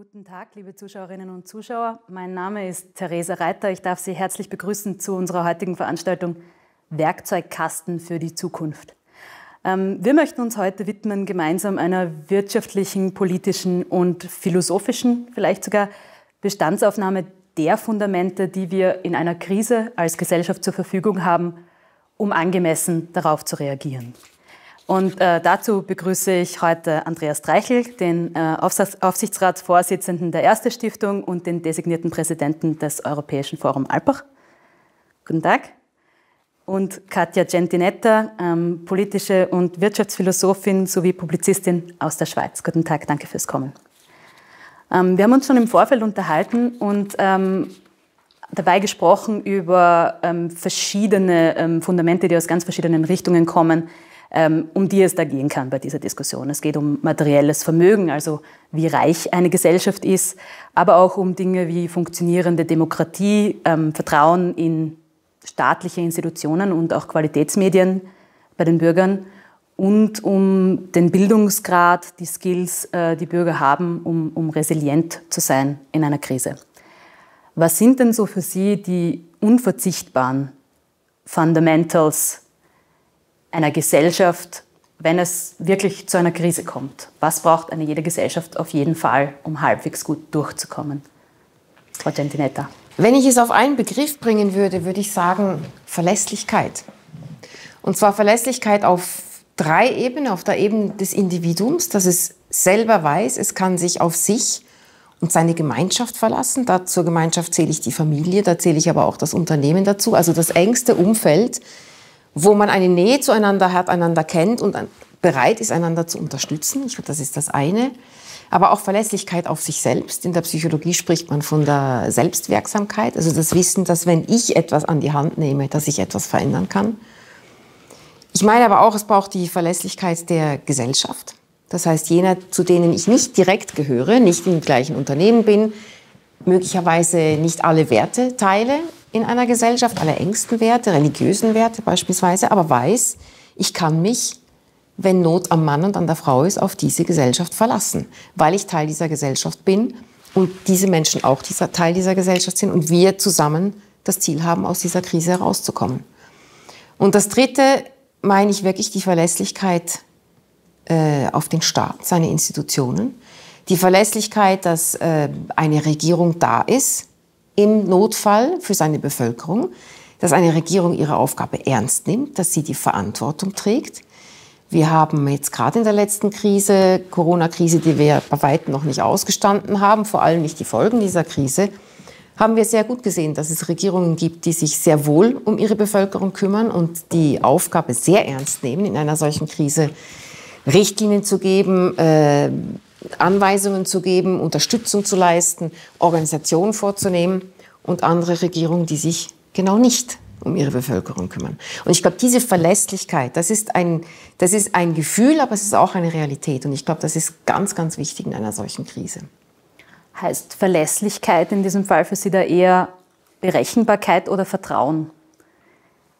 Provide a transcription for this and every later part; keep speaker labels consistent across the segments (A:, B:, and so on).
A: Guten Tag, liebe Zuschauerinnen und Zuschauer. Mein Name ist Theresa Reiter. Ich darf Sie herzlich begrüßen zu unserer heutigen Veranstaltung Werkzeugkasten für die Zukunft. Ähm, wir möchten uns heute widmen gemeinsam einer wirtschaftlichen, politischen und philosophischen, vielleicht sogar Bestandsaufnahme der Fundamente, die wir in einer Krise als Gesellschaft zur Verfügung haben, um angemessen darauf zu reagieren. Und äh, dazu begrüße ich heute Andreas Dreichel, den äh, Aufsichtsratsvorsitzenden der Erste Stiftung und den designierten Präsidenten des Europäischen Forum Alpbach. Guten Tag. Und Katja Gentinetta, ähm, politische und Wirtschaftsphilosophin sowie Publizistin aus der Schweiz. Guten Tag, danke fürs Kommen. Ähm, wir haben uns schon im Vorfeld unterhalten und ähm, dabei gesprochen über ähm, verschiedene ähm, Fundamente, die aus ganz verschiedenen Richtungen kommen, um die es da gehen kann bei dieser Diskussion. Es geht um materielles Vermögen, also wie reich eine Gesellschaft ist, aber auch um Dinge wie funktionierende Demokratie, ähm, Vertrauen in staatliche Institutionen und auch Qualitätsmedien bei den Bürgern und um den Bildungsgrad, die Skills, äh, die Bürger haben, um, um resilient zu sein in einer Krise. Was sind denn so für Sie die unverzichtbaren Fundamentals einer Gesellschaft, wenn es wirklich zu einer Krise kommt? Was braucht eine jede Gesellschaft auf jeden Fall, um halbwegs gut durchzukommen? Frau Gentinetta.
B: Wenn ich es auf einen Begriff bringen würde, würde ich sagen Verlässlichkeit. Und zwar Verlässlichkeit auf drei Ebenen. Auf der Ebene des Individuums, dass es selber weiß, es kann sich auf sich und seine Gemeinschaft verlassen. Da zur Gemeinschaft zähle ich die Familie, da zähle ich aber auch das Unternehmen dazu. Also das engste Umfeld, wo man eine Nähe zueinander hat, einander kennt und bereit ist, einander zu unterstützen. Ich glaube, das ist das eine. Aber auch Verlässlichkeit auf sich selbst. In der Psychologie spricht man von der Selbstwirksamkeit, also das Wissen, dass wenn ich etwas an die Hand nehme, dass ich etwas verändern kann. Ich meine aber auch, es braucht die Verlässlichkeit der Gesellschaft. Das heißt, jener, zu denen ich nicht direkt gehöre, nicht im gleichen Unternehmen bin, möglicherweise nicht alle Werte teile, in einer Gesellschaft, alle engsten Werte, religiösen Werte beispielsweise, aber weiß, ich kann mich, wenn Not am Mann und an der Frau ist, auf diese Gesellschaft verlassen, weil ich Teil dieser Gesellschaft bin und diese Menschen auch dieser Teil dieser Gesellschaft sind und wir zusammen das Ziel haben, aus dieser Krise herauszukommen. Und das Dritte meine ich wirklich die Verlässlichkeit äh, auf den Staat, seine Institutionen, die Verlässlichkeit, dass äh, eine Regierung da ist, im Notfall für seine Bevölkerung, dass eine Regierung ihre Aufgabe ernst nimmt, dass sie die Verantwortung trägt. Wir haben jetzt gerade in der letzten Krise, Corona-Krise, die wir bei weitem noch nicht ausgestanden haben, vor allem nicht die Folgen dieser Krise, haben wir sehr gut gesehen, dass es Regierungen gibt, die sich sehr wohl um ihre Bevölkerung kümmern und die Aufgabe sehr ernst nehmen, in einer solchen Krise Richtlinien zu geben, äh, Anweisungen zu geben, Unterstützung zu leisten, Organisationen vorzunehmen und andere Regierungen, die sich genau nicht um ihre Bevölkerung kümmern. Und ich glaube, diese Verlässlichkeit, das ist, ein, das ist ein Gefühl, aber es ist auch eine Realität. Und ich glaube, das ist ganz, ganz wichtig in einer solchen Krise.
A: Heißt Verlässlichkeit in diesem Fall für Sie da eher Berechenbarkeit oder Vertrauen?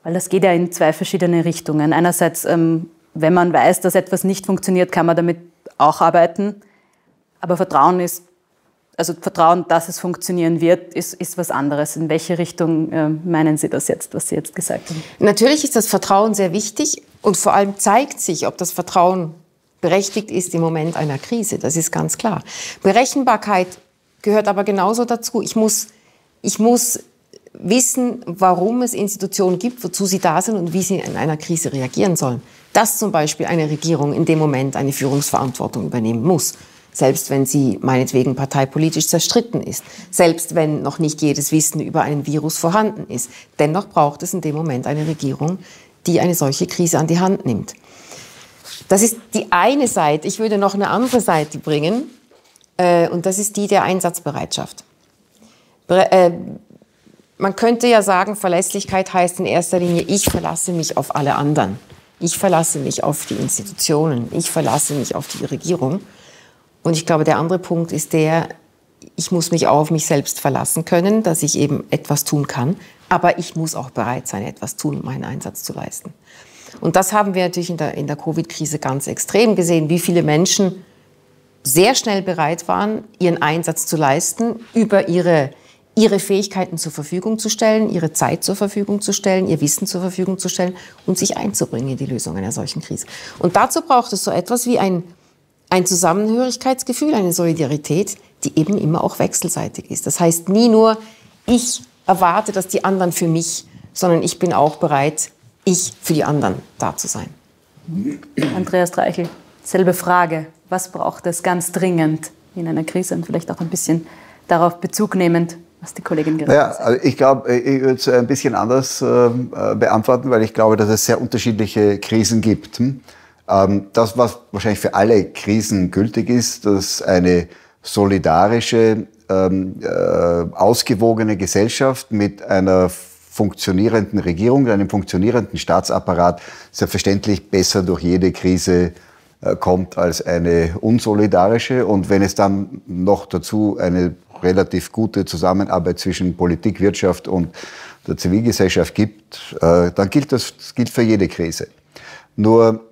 A: Weil das geht ja in zwei verschiedene Richtungen. Einerseits, ähm, wenn man weiß, dass etwas nicht funktioniert, kann man damit auch arbeiten. Aber Vertrauen ist, also Vertrauen, dass es funktionieren wird, ist, ist was anderes. In welche Richtung äh, meinen Sie das jetzt, was Sie jetzt gesagt haben?
B: Natürlich ist das Vertrauen sehr wichtig und vor allem zeigt sich, ob das Vertrauen berechtigt ist im Moment einer Krise. Das ist ganz klar. Berechenbarkeit gehört aber genauso dazu. Ich muss, ich muss wissen, warum es Institutionen gibt, wozu sie da sind und wie sie in einer Krise reagieren sollen. Dass zum Beispiel eine Regierung in dem Moment eine Führungsverantwortung übernehmen muss selbst wenn sie meinetwegen parteipolitisch zerstritten ist, selbst wenn noch nicht jedes Wissen über einen Virus vorhanden ist. Dennoch braucht es in dem Moment eine Regierung, die eine solche Krise an die Hand nimmt. Das ist die eine Seite. Ich würde noch eine andere Seite bringen, äh, und das ist die der Einsatzbereitschaft. Äh, man könnte ja sagen, Verlässlichkeit heißt in erster Linie, ich verlasse mich auf alle anderen. Ich verlasse mich auf die Institutionen. Ich verlasse mich auf die Regierung. Und ich glaube, der andere Punkt ist der, ich muss mich auch auf mich selbst verlassen können, dass ich eben etwas tun kann. Aber ich muss auch bereit sein, etwas tun, um meinen Einsatz zu leisten. Und das haben wir natürlich in der, in der Covid-Krise ganz extrem gesehen, wie viele Menschen sehr schnell bereit waren, ihren Einsatz zu leisten, über ihre, ihre Fähigkeiten zur Verfügung zu stellen, ihre Zeit zur Verfügung zu stellen, ihr Wissen zur Verfügung zu stellen und sich einzubringen in die Lösung einer solchen Krise. Und dazu braucht es so etwas wie ein, ein Zusammenhörigkeitsgefühl, eine Solidarität, die eben immer auch wechselseitig ist. Das heißt nie nur, ich erwarte, dass die anderen für mich, sondern ich bin auch bereit, ich für die anderen da zu sein.
A: Andreas Dreichel, selbe Frage. Was braucht es ganz dringend in einer Krise und vielleicht auch ein bisschen darauf Bezug nehmend, was die Kollegin gerade
C: ja, sagt? Also ich glaube, ich würde es ein bisschen anders ähm, äh, beantworten, weil ich glaube, dass es sehr unterschiedliche Krisen gibt. Hm? Ähm, das, was wahrscheinlich für alle Krisen gültig ist, dass eine solidarische, ähm, äh, ausgewogene Gesellschaft mit einer funktionierenden Regierung, einem funktionierenden Staatsapparat selbstverständlich besser durch jede Krise äh, kommt als eine unsolidarische. Und wenn es dann noch dazu eine relativ gute Zusammenarbeit zwischen Politik, Wirtschaft und der Zivilgesellschaft gibt, äh, dann gilt das, das gilt für jede Krise. Nur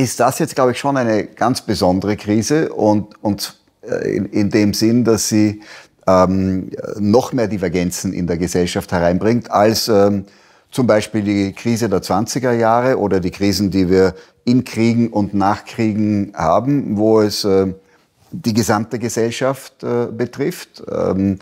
C: ist das jetzt, glaube ich, schon eine ganz besondere Krise und, und äh, in, in dem Sinn, dass sie ähm, noch mehr Divergenzen in der Gesellschaft hereinbringt als ähm, zum Beispiel die Krise der 20er Jahre oder die Krisen, die wir in Kriegen und nach Kriegen haben, wo es äh, die gesamte Gesellschaft äh, betrifft. Ähm,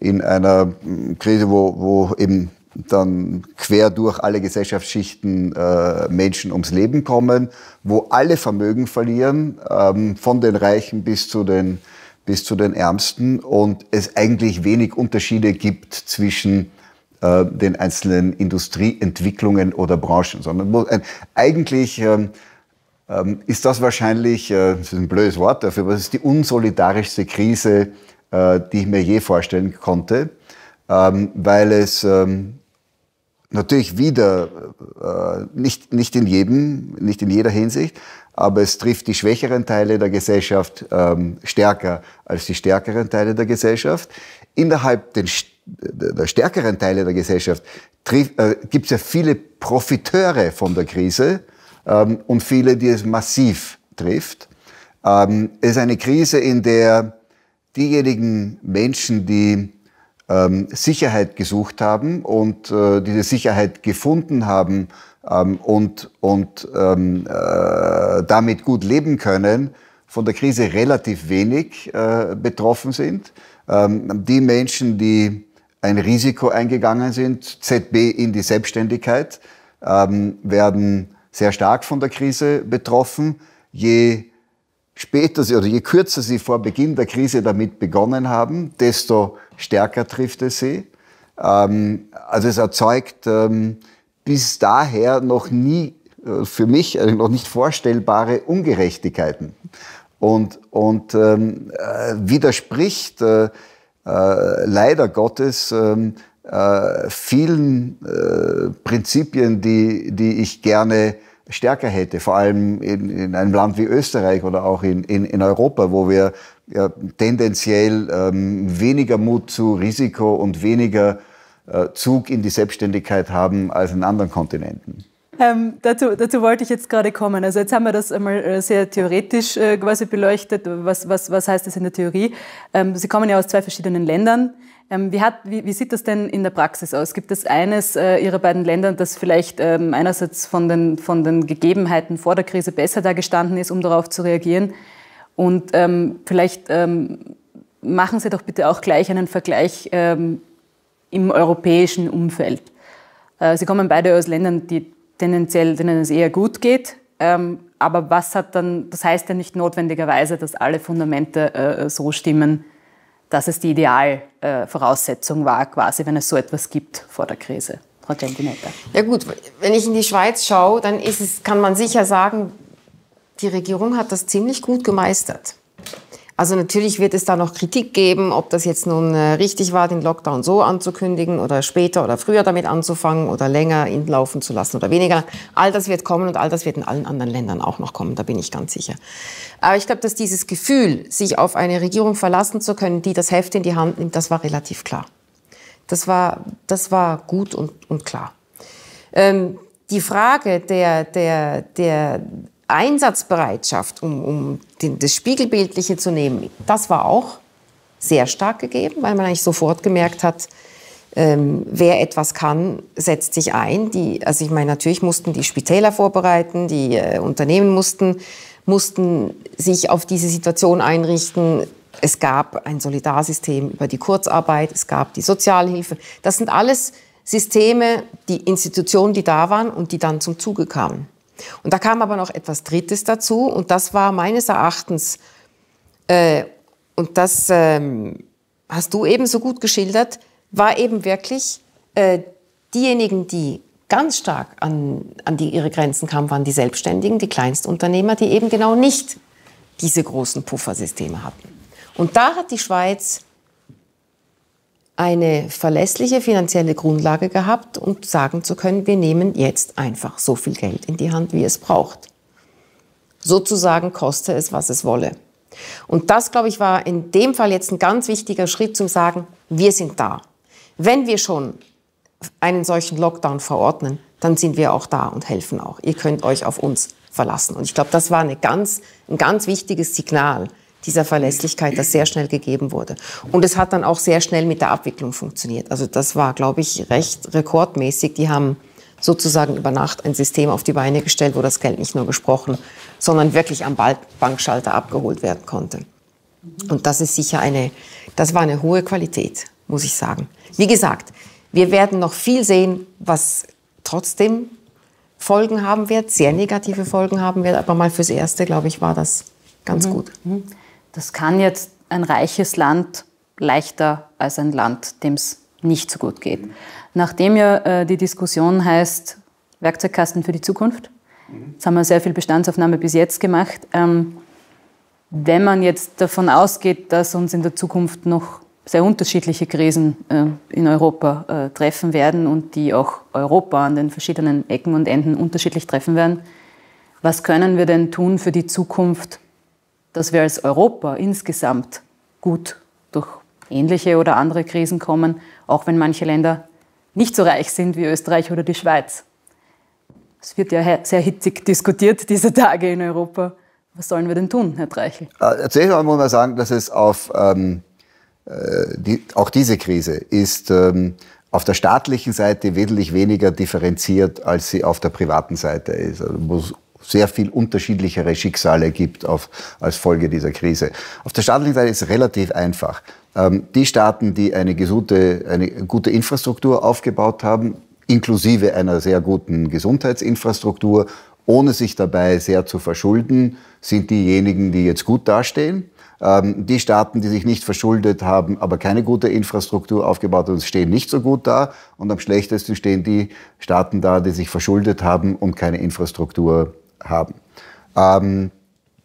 C: in einer Krise, wo, wo eben dann quer durch alle Gesellschaftsschichten äh, Menschen ums Leben kommen, wo alle Vermögen verlieren, ähm, von den Reichen bis zu den bis zu den Ärmsten und es eigentlich wenig Unterschiede gibt zwischen äh, den einzelnen Industrieentwicklungen oder Branchen, sondern wo, äh, eigentlich ähm, ähm, ist das wahrscheinlich, äh, das ist ein blödes Wort dafür, aber es ist die unsolidarischste Krise, äh, die ich mir je vorstellen konnte, ähm, weil es ähm, natürlich wieder äh, nicht, nicht in jedem, nicht in jeder Hinsicht, aber es trifft die schwächeren Teile der Gesellschaft ähm, stärker als die stärkeren Teile der Gesellschaft. Innerhalb den, der stärkeren Teile der Gesellschaft äh, gibt es ja viele Profiteure von der Krise ähm, und viele, die es massiv trifft. Ähm, es ist eine Krise, in der diejenigen Menschen, die ähm, Sicherheit gesucht haben und äh, diese Sicherheit gefunden haben, ähm, und, und ähm, äh, damit gut leben können, von der Krise relativ wenig äh, betroffen sind. Ähm, die Menschen, die ein Risiko eingegangen sind, ZB in die Selbstständigkeit, ähm, werden sehr stark von der Krise betroffen. Je später sie oder je kürzer sie vor Beginn der Krise damit begonnen haben, desto stärker trifft es sie. Ähm, also es erzeugt ähm, bis daher noch nie, äh, für mich äh, noch nicht vorstellbare Ungerechtigkeiten und, und ähm, äh, widerspricht leider Gottes vielen Prinzipien, die, die ich gerne stärker hätte, vor allem in, in einem Land wie Österreich oder auch in, in, in Europa, wo wir ja, tendenziell ähm, weniger Mut zu Risiko und weniger äh, Zug in die Selbstständigkeit haben als in anderen Kontinenten.
A: Ähm, dazu, dazu, wollte ich jetzt gerade kommen. Also jetzt haben wir das einmal äh, sehr theoretisch äh, quasi beleuchtet. Was, was, was heißt das in der Theorie? Ähm, Sie kommen ja aus zwei verschiedenen Ländern. Ähm, wie, hat, wie, wie, sieht das denn in der Praxis aus? Gibt es eines äh, Ihrer beiden Länder, das vielleicht ähm, einerseits von den, von den Gegebenheiten vor der Krise besser dagestanden ist, um darauf zu reagieren? Und ähm, vielleicht ähm, machen Sie doch bitte auch gleich einen Vergleich im europäischen Umfeld. Äh, sie kommen beide aus Ländern, die tendenziell, denen es eher gut geht. Ähm, aber was hat dann, das heißt ja nicht notwendigerweise, dass alle Fundamente äh, so stimmen, dass es die Idealvoraussetzung war, quasi, wenn es so etwas gibt vor der Krise. Frau Gentinetta.
B: Ja gut, wenn ich in die Schweiz schaue, dann es, kann man sicher sagen, die Regierung hat das ziemlich gut gemeistert. Also natürlich wird es da noch Kritik geben, ob das jetzt nun äh, richtig war, den Lockdown so anzukündigen oder später oder früher damit anzufangen oder länger ihn laufen zu lassen oder weniger. All das wird kommen und all das wird in allen anderen Ländern auch noch kommen, da bin ich ganz sicher. Aber ich glaube, dass dieses Gefühl, sich auf eine Regierung verlassen zu können, die das Heft in die Hand nimmt, das war relativ klar. Das war, das war gut und, und klar. Ähm, die Frage der, der, der Einsatzbereitschaft, um, um das Spiegelbildliche zu nehmen, das war auch sehr stark gegeben, weil man eigentlich sofort gemerkt hat, ähm, wer etwas kann, setzt sich ein. Die, also ich meine, natürlich mussten die Spitäler vorbereiten, die äh, Unternehmen mussten, mussten sich auf diese Situation einrichten. Es gab ein Solidarsystem über die Kurzarbeit, es gab die Sozialhilfe. Das sind alles Systeme, die Institutionen, die da waren und die dann zum Zuge kamen. Und da kam aber noch etwas Drittes dazu und das war meines Erachtens, äh, und das ähm, hast du eben so gut geschildert, war eben wirklich äh, diejenigen, die ganz stark an, an die, ihre Grenzen kamen, waren die Selbstständigen, die Kleinstunternehmer, die eben genau nicht diese großen Puffersysteme hatten. Und da hat die Schweiz eine verlässliche finanzielle Grundlage gehabt, um sagen zu können, wir nehmen jetzt einfach so viel Geld in die Hand, wie es braucht. Sozusagen koste es, was es wolle. Und das, glaube ich, war in dem Fall jetzt ein ganz wichtiger Schritt zum Sagen, wir sind da. Wenn wir schon einen solchen Lockdown verordnen, dann sind wir auch da und helfen auch. Ihr könnt euch auf uns verlassen. Und ich glaube, das war eine ganz, ein ganz wichtiges Signal dieser Verlässlichkeit, das sehr schnell gegeben wurde. Und es hat dann auch sehr schnell mit der Abwicklung funktioniert. Also das war, glaube ich, recht rekordmäßig. Die haben sozusagen über Nacht ein System auf die Beine gestellt, wo das Geld nicht nur gesprochen, sondern wirklich am Bankschalter abgeholt werden konnte. Und das ist sicher eine, das war eine hohe Qualität, muss ich sagen. Wie gesagt, wir werden noch viel sehen, was trotzdem Folgen haben wird, sehr negative Folgen haben wird, aber mal fürs Erste, glaube ich, war das ganz mhm. gut. Mhm.
A: Das kann jetzt ein reiches Land leichter als ein Land, dem es nicht so gut geht. Nachdem ja äh, die Diskussion heißt Werkzeugkasten für die Zukunft, jetzt haben wir sehr viel Bestandsaufnahme bis jetzt gemacht. Ähm, wenn man jetzt davon ausgeht, dass uns in der Zukunft noch sehr unterschiedliche Krisen äh, in Europa äh, treffen werden und die auch Europa an den verschiedenen Ecken und Enden unterschiedlich treffen werden, was können wir denn tun für die Zukunft, dass wir als Europa insgesamt gut durch ähnliche oder andere Krisen kommen, auch wenn manche Länder nicht so reich sind wie Österreich oder die Schweiz. Es wird ja sehr hitzig diskutiert diese Tage in Europa. Was sollen wir denn tun, Herr Treichel?
C: Äh, Zunächst einmal muss man sagen, dass es auf ähm, äh, die, auch diese Krise ist ähm, auf der staatlichen Seite wesentlich weniger differenziert, als sie auf der privaten Seite ist. Also, sehr viel unterschiedlichere Schicksale gibt auf, als Folge dieser Krise. Auf der staatlichen Seite ist es relativ einfach. Ähm, die Staaten, die eine gute, eine gute Infrastruktur aufgebaut haben, inklusive einer sehr guten Gesundheitsinfrastruktur, ohne sich dabei sehr zu verschulden, sind diejenigen, die jetzt gut dastehen. Ähm, die Staaten, die sich nicht verschuldet haben, aber keine gute Infrastruktur aufgebaut haben, stehen nicht so gut da. Und am schlechtesten stehen die Staaten da, die sich verschuldet haben und keine Infrastruktur haben. Ähm,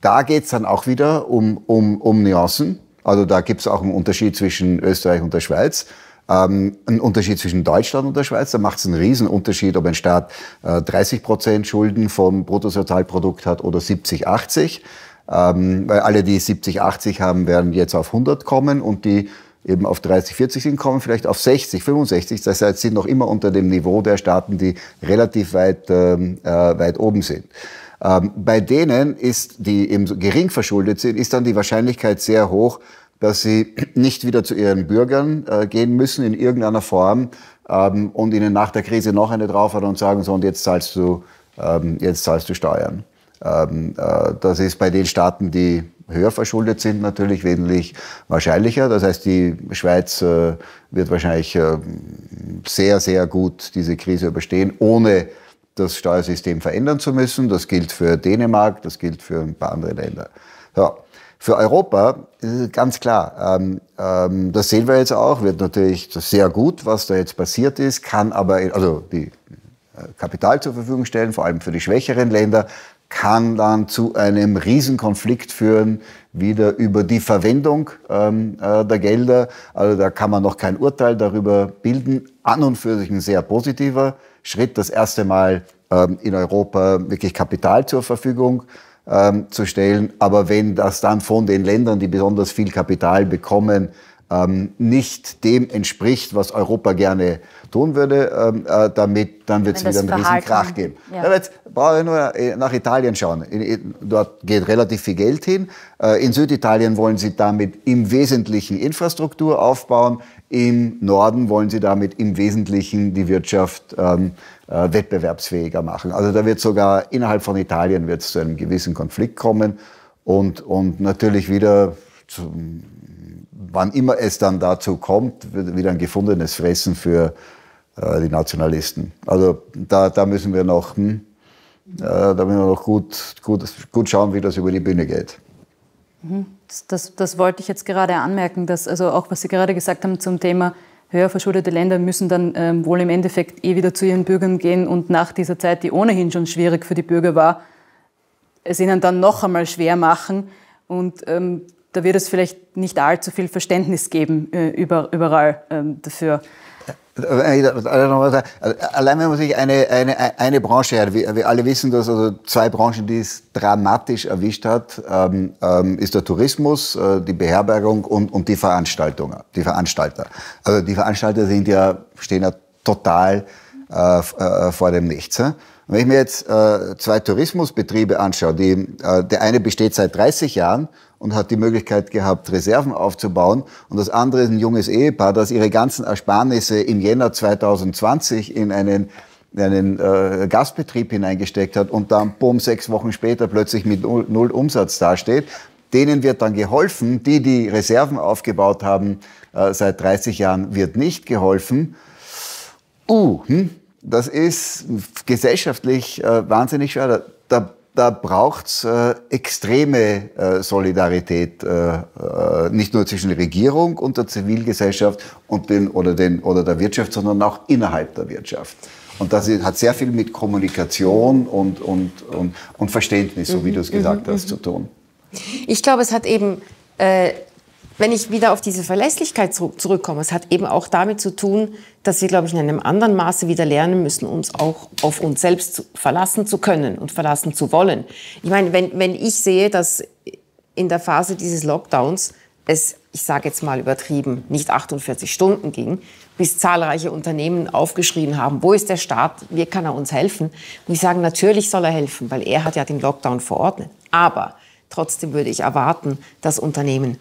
C: da geht es dann auch wieder um, um, um Nuancen. Also da gibt es auch einen Unterschied zwischen Österreich und der Schweiz. Ähm, ein Unterschied zwischen Deutschland und der Schweiz. Da macht es einen Riesenunterschied, ob ein Staat äh, 30 Prozent Schulden vom Bruttosozialprodukt hat oder 70, 80. Ähm, weil alle, die 70, 80 haben, werden jetzt auf 100 kommen und die eben auf 30, 40 sind, kommen vielleicht auf 60, 65. Das heißt, sind noch immer unter dem Niveau der Staaten, die relativ weit, ähm, äh, weit oben sind. Ähm, bei denen ist, die eben gering verschuldet sind, ist dann die Wahrscheinlichkeit sehr hoch, dass sie nicht wieder zu ihren Bürgern äh, gehen müssen in irgendeiner Form ähm, und ihnen nach der Krise noch eine draufhauen und sagen so und jetzt zahlst du ähm, jetzt zahlst du Steuern. Ähm, äh, das ist bei den Staaten, die höher verschuldet sind, natürlich wesentlich wahrscheinlicher. Das heißt, die Schweiz äh, wird wahrscheinlich äh, sehr, sehr gut diese Krise überstehen, ohne das Steuersystem verändern zu müssen. Das gilt für Dänemark, das gilt für ein paar andere Länder. Ja. Für Europa es ganz klar, ähm, ähm, das sehen wir jetzt auch, wird natürlich sehr gut, was da jetzt passiert ist, kann aber, also die äh, Kapital zur Verfügung stellen, vor allem für die schwächeren Länder, kann dann zu einem Riesenkonflikt führen, wieder über die Verwendung ähm, äh, der Gelder. Also da kann man noch kein Urteil darüber bilden. An und für sich ein sehr positiver Schritt, das erste Mal ähm, in Europa wirklich Kapital zur Verfügung ähm, zu stellen. Aber wenn das dann von den Ländern, die besonders viel Kapital bekommen, ähm, nicht dem entspricht, was Europa gerne tun würde, ähm, äh, damit, dann wird es wieder einen riesen Krach geben. Ja. Jetzt brauche ich nur äh, nach Italien schauen. Dort geht relativ viel Geld hin. Äh, in Süditalien wollen sie damit im Wesentlichen Infrastruktur aufbauen. Im Norden wollen sie damit im Wesentlichen die Wirtschaft ähm, äh, wettbewerbsfähiger machen. Also da wird sogar innerhalb von Italien wird es zu einem gewissen Konflikt kommen und, und natürlich wieder zu, wann immer es dann dazu kommt, wieder ein gefundenes Fressen für äh, die Nationalisten. Also da, da müssen wir noch, hm, äh, da müssen wir noch gut, gut, gut schauen, wie das über die Bühne geht.
A: Mhm. Das, das, das, wollte ich jetzt gerade anmerken, dass also auch was Sie gerade gesagt haben zum Thema höher verschuldete Länder müssen dann ähm, wohl im Endeffekt eh wieder zu ihren Bürgern gehen und nach dieser Zeit, die ohnehin schon schwierig für die Bürger war, es ihnen dann noch einmal schwer machen. Und ähm, da wird es vielleicht nicht allzu viel Verständnis geben äh, überall ähm, dafür.
C: Allein wenn man sich eine, eine, eine Branche hat, wir, alle wissen dass also zwei Branchen, die es dramatisch erwischt hat, ähm, ähm, ist der Tourismus, äh, die Beherbergung und, und die Veranstaltungen, die Veranstalter. Also die Veranstalter sind ja, stehen ja total äh, äh, vor dem Nichts. Äh? Wenn ich mir jetzt äh, zwei Tourismusbetriebe anschaue, die, äh, der eine besteht seit 30 Jahren und hat die Möglichkeit gehabt, Reserven aufzubauen. Und das andere ist ein junges Ehepaar, das ihre ganzen Ersparnisse im Jänner 2020 in einen in einen äh, Gastbetrieb hineingesteckt hat und dann, bumm, sechs Wochen später plötzlich mit null, null Umsatz dasteht. Denen wird dann geholfen. Die, die Reserven aufgebaut haben äh, seit 30 Jahren, wird nicht geholfen. Uh, hm, das ist gesellschaftlich äh, wahnsinnig schwer. Da, da, braucht's äh, extreme äh, Solidarität, äh, äh, nicht nur zwischen der Regierung und der Zivilgesellschaft und den, oder, den, oder der Wirtschaft, sondern auch innerhalb der Wirtschaft. Und das hat sehr viel mit Kommunikation und, und, und, und Verständnis, so wie du es gesagt mhm, hast, mhm. zu tun.
B: Ich glaube, es hat eben äh, wenn ich wieder auf diese Verlässlichkeit zurückkomme, es hat eben auch damit zu tun, dass wir, glaube ich, in einem anderen Maße wieder lernen müssen, uns auch auf uns selbst verlassen zu können und verlassen zu wollen. Ich meine, wenn, wenn ich sehe, dass in der Phase dieses Lockdowns es, ich sage jetzt mal übertrieben, nicht 48 Stunden ging, bis zahlreiche Unternehmen aufgeschrien haben, wo ist der Staat, wie kann er uns helfen? Und ich sage, natürlich soll er helfen, weil er hat ja den Lockdown verordnet. Aber trotzdem würde ich erwarten, dass Unternehmen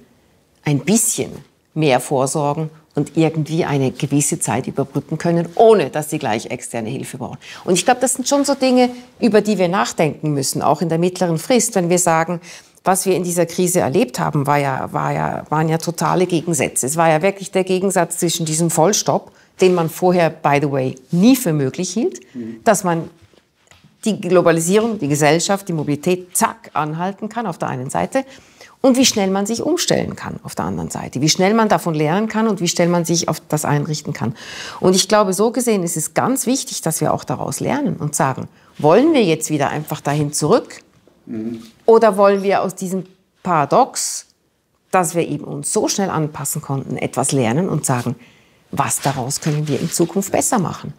B: ein bisschen mehr vorsorgen und irgendwie eine gewisse Zeit überbrücken können, ohne dass sie gleich externe Hilfe brauchen. Und ich glaube, das sind schon so Dinge, über die wir nachdenken müssen, auch in der mittleren Frist, wenn wir sagen, was wir in dieser Krise erlebt haben, war ja, war ja, waren ja totale Gegensätze. Es war ja wirklich der Gegensatz zwischen diesem Vollstopp, den man vorher, by the way, nie für möglich hielt, mhm. dass man die Globalisierung, die Gesellschaft, die Mobilität, zack, anhalten kann auf der einen Seite und wie schnell man sich umstellen kann auf der anderen Seite, wie schnell man davon lernen kann und wie schnell man sich auf das einrichten kann. Und ich glaube, so gesehen ist es ganz wichtig, dass wir auch daraus lernen und sagen, wollen wir jetzt wieder einfach dahin zurück mhm. oder wollen wir aus diesem Paradox, dass wir eben uns so schnell anpassen konnten, etwas lernen und sagen, was daraus können wir in Zukunft besser machen.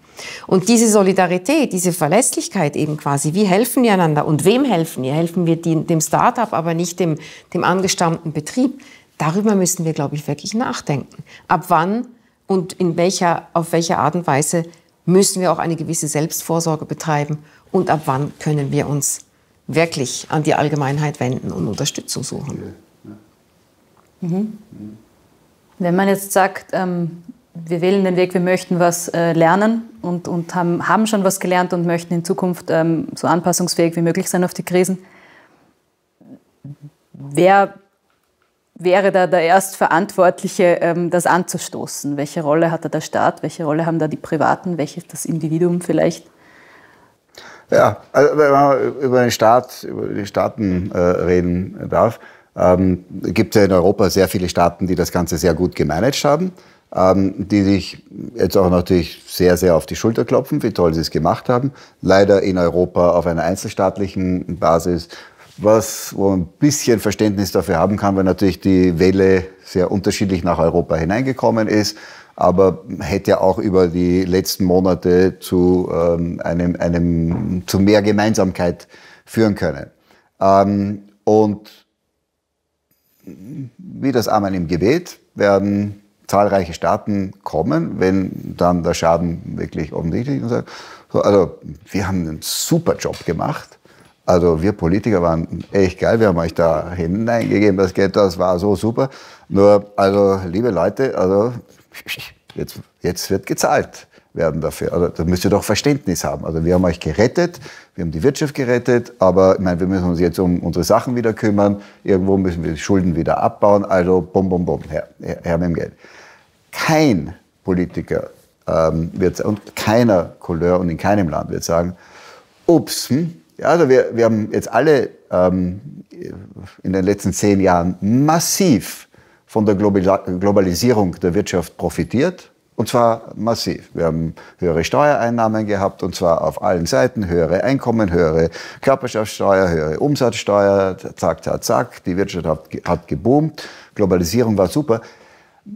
B: Und diese Solidarität, diese Verlässlichkeit eben quasi, wie helfen wir einander und wem helfen wir? Helfen wir dem Start-up, aber nicht dem, dem angestammten Betrieb? Darüber müssen wir, glaube ich, wirklich nachdenken. Ab wann und in welcher, auf welche Art und Weise müssen wir auch eine gewisse Selbstvorsorge betreiben und ab wann können wir uns wirklich an die Allgemeinheit wenden und Unterstützung suchen.
A: Mhm. Wenn man jetzt sagt, ähm, wir wählen den Weg, wir möchten was äh, lernen und, und haben, haben schon was gelernt und möchten in Zukunft ähm, so anpassungsfähig wie möglich sein auf die Krisen. Wer wäre da der Erstverantwortliche, ähm, das anzustoßen? Welche Rolle hat da der Staat? Welche Rolle haben da die Privaten? Welches das Individuum vielleicht?
C: Ja, also wenn man über den Staat, über die Staaten äh, reden darf, ähm, gibt es ja in Europa sehr viele Staaten, die das Ganze sehr gut gemanagt haben die sich jetzt auch natürlich sehr, sehr auf die Schulter klopfen, wie toll sie es gemacht haben. Leider in Europa auf einer einzelstaatlichen Basis, was wo ein bisschen Verständnis dafür haben kann, weil natürlich die Welle sehr unterschiedlich nach Europa hineingekommen ist, aber hätte ja auch über die letzten Monate zu ähm, einem, einem zu mehr Gemeinsamkeit führen können. Ähm, und wie das Amen im Gebet werden zahlreiche Staaten kommen, wenn dann der Schaden wirklich offensichtlich ist. Also wir haben einen super Job gemacht. Also wir Politiker waren echt geil. Wir haben euch da hineingegeben, das Geld, das war so super. Nur, also liebe Leute, also jetzt, jetzt wird gezahlt werden dafür. Also da müsst ihr doch Verständnis haben. Also wir haben euch gerettet, wir haben die Wirtschaft gerettet, aber ich meine, wir müssen uns jetzt um unsere Sachen wieder kümmern. Irgendwo müssen wir die Schulden wieder abbauen. Also bum, bum, bum, her, her mit dem Geld. Kein Politiker ähm, wird, und keiner Couleur und in keinem Land wird sagen, ups, hm? ja, also wir, wir haben jetzt alle ähm, in den letzten zehn Jahren massiv von der Globalisierung der Wirtschaft profitiert und zwar massiv. Wir haben höhere Steuereinnahmen gehabt und zwar auf allen Seiten, höhere Einkommen, höhere Körperschaftssteuer, höhere Umsatzsteuer, zack, zack, zack. Die Wirtschaft hat, hat geboomt, Globalisierung war super.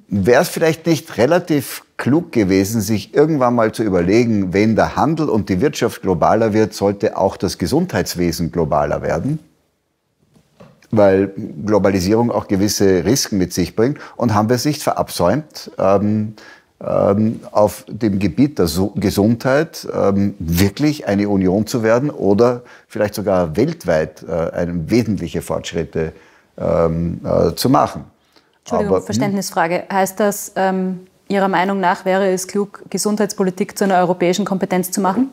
C: Wäre es vielleicht nicht relativ klug gewesen, sich irgendwann mal zu überlegen, wenn der Handel und die Wirtschaft globaler wird, sollte auch das Gesundheitswesen globaler werden? Weil Globalisierung auch gewisse Risiken mit sich bringt. Und haben wir es nicht verabsäumt, ähm, ähm, auf dem Gebiet der Gesundheit ähm, wirklich eine Union zu werden oder vielleicht sogar weltweit äh, wesentliche Fortschritte ähm, äh, zu machen.
A: Entschuldigung, Aber, hm? Verständnisfrage. Heißt das, ähm, Ihrer Meinung nach wäre es klug, Gesundheitspolitik zu einer europäischen Kompetenz zu machen?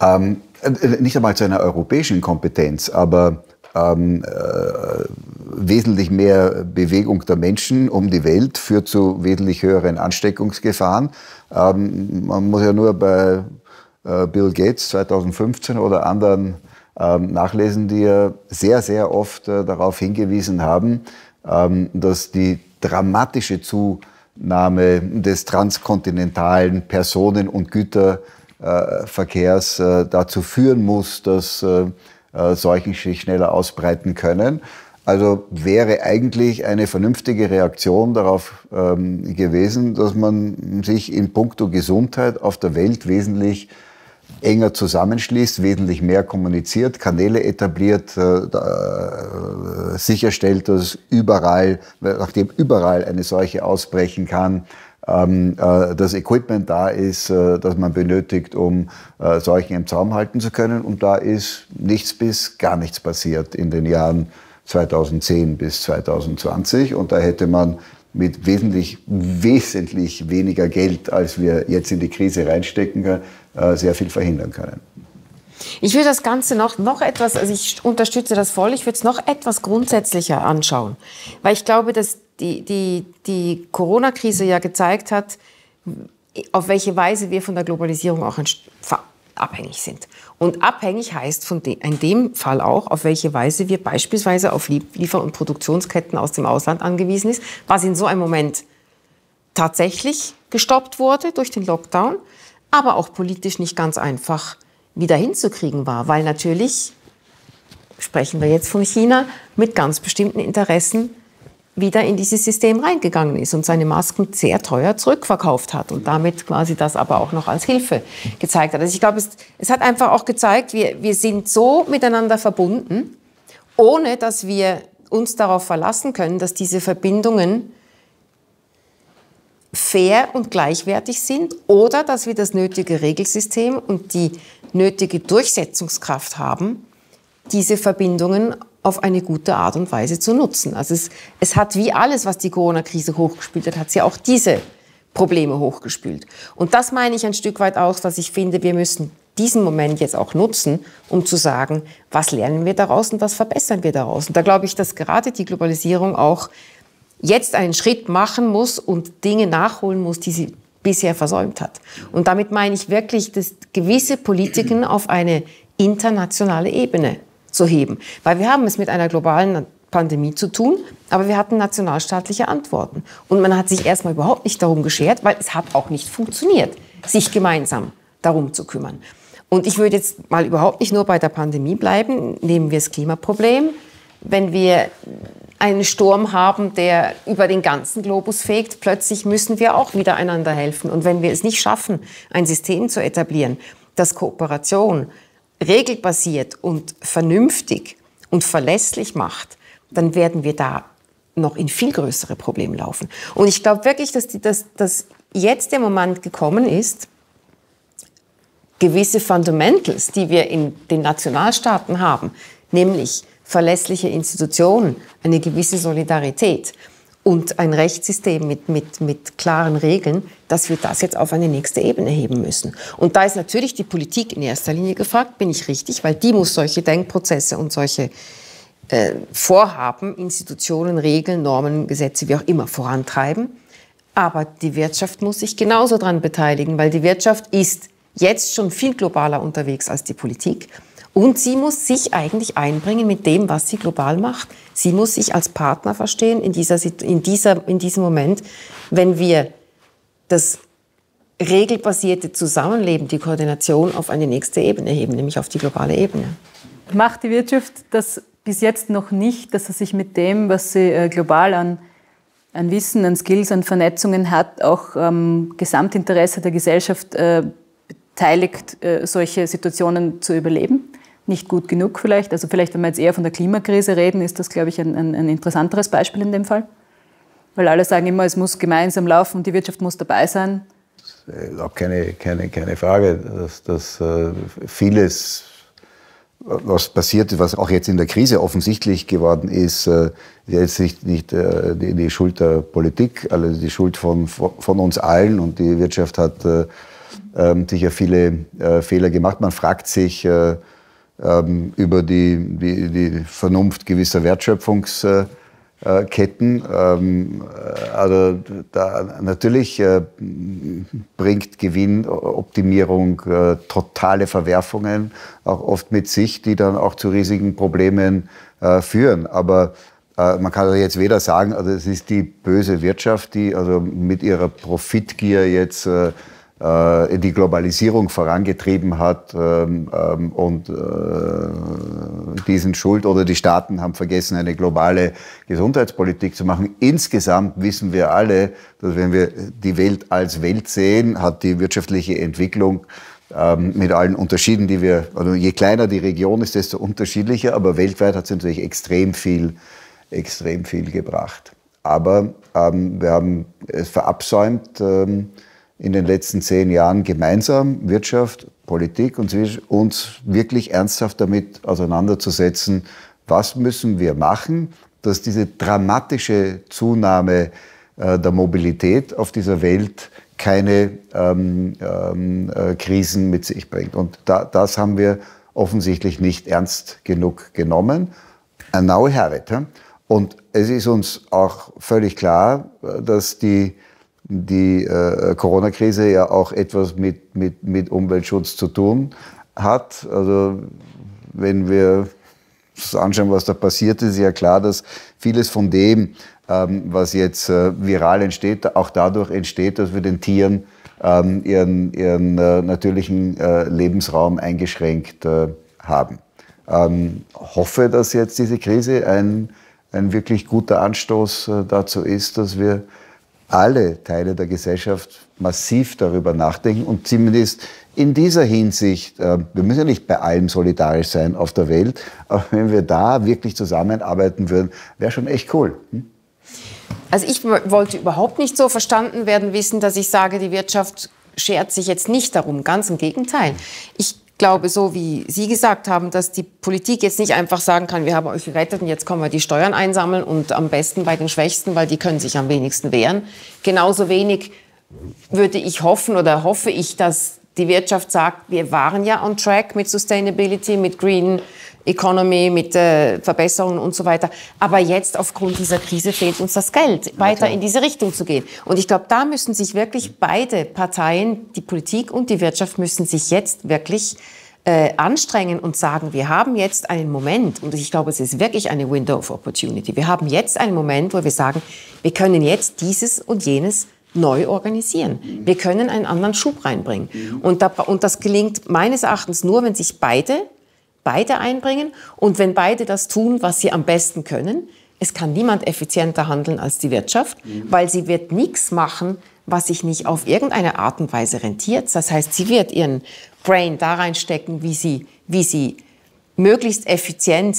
C: Ähm, äh, nicht einmal zu einer europäischen Kompetenz, aber ähm, äh, wesentlich mehr Bewegung der Menschen um die Welt führt zu wesentlich höheren Ansteckungsgefahren. Ähm, man muss ja nur bei äh, Bill Gates 2015 oder anderen ähm, nachlesen, die ja sehr, sehr oft äh, darauf hingewiesen haben, dass die dramatische Zunahme des transkontinentalen Personen- und Güterverkehrs äh, dazu führen muss, dass äh, äh, Seuchen sich schneller ausbreiten können. Also wäre eigentlich eine vernünftige Reaktion darauf ähm, gewesen, dass man sich in puncto Gesundheit auf der Welt wesentlich enger zusammenschließt, wesentlich mehr kommuniziert, Kanäle etabliert, äh, äh, sicherstellt, dass überall, nachdem überall eine Seuche ausbrechen kann, ähm, äh, das Equipment da ist, äh, das man benötigt, um äh, Seuchen im Zaum halten zu können. Und da ist nichts bis gar nichts passiert in den Jahren 2010 bis 2020. Und da hätte man mit wesentlich, wesentlich weniger Geld, als wir jetzt in die Krise reinstecken, äh, sehr viel verhindern können.
B: Ich würde das Ganze noch, noch etwas, also ich unterstütze das voll, ich würde es noch etwas grundsätzlicher anschauen. Weil ich glaube, dass die, die, die Corona-Krise ja gezeigt hat, auf welche Weise wir von der Globalisierung auch abhängig sind. Und abhängig heißt von de in dem Fall auch, auf welche Weise wir beispielsweise auf Liefer- und Produktionsketten aus dem Ausland angewiesen ist, was in so einem Moment tatsächlich gestoppt wurde durch den Lockdown, aber auch politisch nicht ganz einfach wieder hinzukriegen war, weil natürlich, sprechen wir jetzt von China, mit ganz bestimmten Interessen wieder in dieses System reingegangen ist und seine Masken sehr teuer zurückverkauft hat und damit quasi das aber auch noch als Hilfe gezeigt hat. Also ich glaube, es, es hat einfach auch gezeigt, wir, wir sind so miteinander verbunden, ohne dass wir uns darauf verlassen können, dass diese Verbindungen fair und gleichwertig sind oder dass wir das nötige Regelsystem und die nötige Durchsetzungskraft haben, diese Verbindungen auf eine gute Art und Weise zu nutzen. Also es, es hat wie alles, was die Corona-Krise hochgespielt hat, hat sie auch diese Probleme hochgespült. Und das meine ich ein Stück weit auch, dass ich finde, wir müssen diesen Moment jetzt auch nutzen, um zu sagen, was lernen wir daraus und was verbessern wir daraus. Und da glaube ich, dass gerade die Globalisierung auch jetzt einen Schritt machen muss und Dinge nachholen muss, die sie bisher versäumt hat. Und damit meine ich wirklich, dass gewisse Politiken auf eine internationale Ebene zu heben. Weil wir haben es mit einer globalen Pandemie zu tun, aber wir hatten nationalstaatliche Antworten. Und man hat sich erstmal überhaupt nicht darum geschert, weil es hat auch nicht funktioniert, sich gemeinsam darum zu kümmern. Und ich würde jetzt mal überhaupt nicht nur bei der Pandemie bleiben. Nehmen wir das Klimaproblem. Wenn wir einen Sturm haben, der über den ganzen Globus fegt, plötzlich müssen wir auch wieder einander helfen. Und wenn wir es nicht schaffen, ein System zu etablieren, das Kooperation, regelbasiert und vernünftig und verlässlich macht, dann werden wir da noch in viel größere Probleme laufen. Und ich glaube wirklich, dass, die, dass, dass jetzt der Moment gekommen ist, gewisse Fundamentals, die wir in den Nationalstaaten haben, nämlich verlässliche Institutionen, eine gewisse Solidarität und ein Rechtssystem mit, mit, mit klaren Regeln, dass wir das jetzt auf eine nächste Ebene heben müssen. Und da ist natürlich die Politik in erster Linie gefragt, bin ich richtig, weil die muss solche Denkprozesse und solche äh, Vorhaben, Institutionen, Regeln, Normen, Gesetze, wie auch immer vorantreiben. Aber die Wirtschaft muss sich genauso daran beteiligen, weil die Wirtschaft ist jetzt schon viel globaler unterwegs als die Politik. Und sie muss sich eigentlich einbringen mit dem, was sie global macht. Sie muss sich als Partner verstehen in, dieser, in, dieser, in diesem Moment, wenn wir das regelbasierte Zusammenleben, die Koordination auf eine nächste Ebene heben, nämlich auf die globale Ebene.
A: Macht die Wirtschaft das bis jetzt noch nicht, dass sie sich mit dem, was sie äh, global an, an Wissen, an Skills, an Vernetzungen hat, auch am Gesamtinteresse der Gesellschaft äh, beteiligt, äh, solche Situationen zu überleben? Nicht gut genug vielleicht. Also vielleicht, wenn wir jetzt eher von der Klimakrise reden, ist das, glaube ich, ein, ein, ein interessanteres Beispiel in dem Fall. Weil alle sagen immer, es muss gemeinsam laufen und die Wirtschaft muss dabei sein.
C: Auch keine, keine, keine Frage, dass, dass äh, vieles was passiert, was auch jetzt in der Krise offensichtlich geworden ist, äh, jetzt nicht, nicht äh, die, die, Schuld der Politik, also die Schuld von, von uns allen und die Wirtschaft hat äh, ähm, sicher viele Fehler gemacht. Man fragt sich ähm, über die, die, die, Vernunft gewisser Wertschöpfungs- äh, Ketten. Ähm, äh, also da natürlich äh, bringt Gewinnoptimierung äh, totale Verwerfungen auch oft mit sich, die dann auch zu riesigen Problemen äh, führen. Aber äh, man kann jetzt weder sagen, also es ist die böse Wirtschaft, die also mit ihrer Profitgier jetzt äh, die Globalisierung vorangetrieben hat ähm, ähm, und äh, diesen Schuld oder die Staaten haben vergessen, eine globale Gesundheitspolitik zu machen. Insgesamt wissen wir alle, dass wenn wir die Welt als Welt sehen, hat die wirtschaftliche Entwicklung ähm, mit allen Unterschieden, die wir, also je kleiner die Region ist, desto unterschiedlicher, aber weltweit hat es natürlich extrem viel, extrem viel gebracht. Aber ähm, wir haben es verabsäumt, ähm, in den letzten zehn Jahren gemeinsam, Wirtschaft, Politik und uns wirklich ernsthaft damit auseinanderzusetzen, was müssen wir machen, dass diese dramatische Zunahme äh, der Mobilität auf dieser Welt keine ähm, ähm, äh, Krisen mit sich bringt. Und da, das haben wir offensichtlich nicht ernst genug genommen. Ein now Und es ist uns auch völlig klar, äh, dass die die äh, Corona-Krise ja auch etwas mit, mit, mit Umweltschutz zu tun hat. Also wenn wir uns anschauen, was da passiert ist, ist ja klar, dass vieles von dem, ähm, was jetzt äh, viral entsteht, auch dadurch entsteht, dass wir den Tieren ähm, ihren, ihren äh, natürlichen äh, Lebensraum eingeschränkt äh, haben. Ähm, hoffe, dass jetzt diese Krise ein, ein wirklich guter Anstoß äh, dazu ist, dass wir alle Teile der Gesellschaft massiv darüber nachdenken und zumindest in dieser Hinsicht, äh, wir müssen ja nicht bei allem solidarisch sein auf der Welt, aber wenn wir da wirklich zusammenarbeiten würden, wäre schon echt cool. Hm?
B: Also ich wollte überhaupt nicht so verstanden werden wissen, dass ich sage, die Wirtschaft schert sich jetzt nicht darum. Ganz im Gegenteil. Ich glaube, so wie Sie gesagt haben, dass die Politik jetzt nicht einfach sagen kann, wir haben euch gerettet und jetzt kommen wir die Steuern einsammeln und am besten bei den Schwächsten, weil die können sich am wenigsten wehren. Genauso wenig würde ich hoffen oder hoffe ich, dass die Wirtschaft sagt, wir waren ja on track mit Sustainability, mit Green Economy, mit äh, Verbesserungen und so weiter. Aber jetzt aufgrund dieser Krise fehlt uns das Geld, weiter in diese Richtung zu gehen. Und ich glaube, da müssen sich wirklich beide Parteien, die Politik und die Wirtschaft, müssen sich jetzt wirklich äh, anstrengen und sagen, wir haben jetzt einen Moment, und ich glaube, es ist wirklich eine Window of Opportunity, wir haben jetzt einen Moment, wo wir sagen, wir können jetzt dieses und jenes neu organisieren. Wir können einen anderen Schub reinbringen. Und, da, und das gelingt meines Erachtens nur, wenn sich beide beide einbringen und wenn beide das tun, was sie am besten können, es kann niemand effizienter handeln als die Wirtschaft, mhm. weil sie wird nichts machen, was sich nicht auf irgendeine Art und Weise rentiert. Das heißt, sie wird ihren Brain da reinstecken, wie sie, wie sie möglichst effizient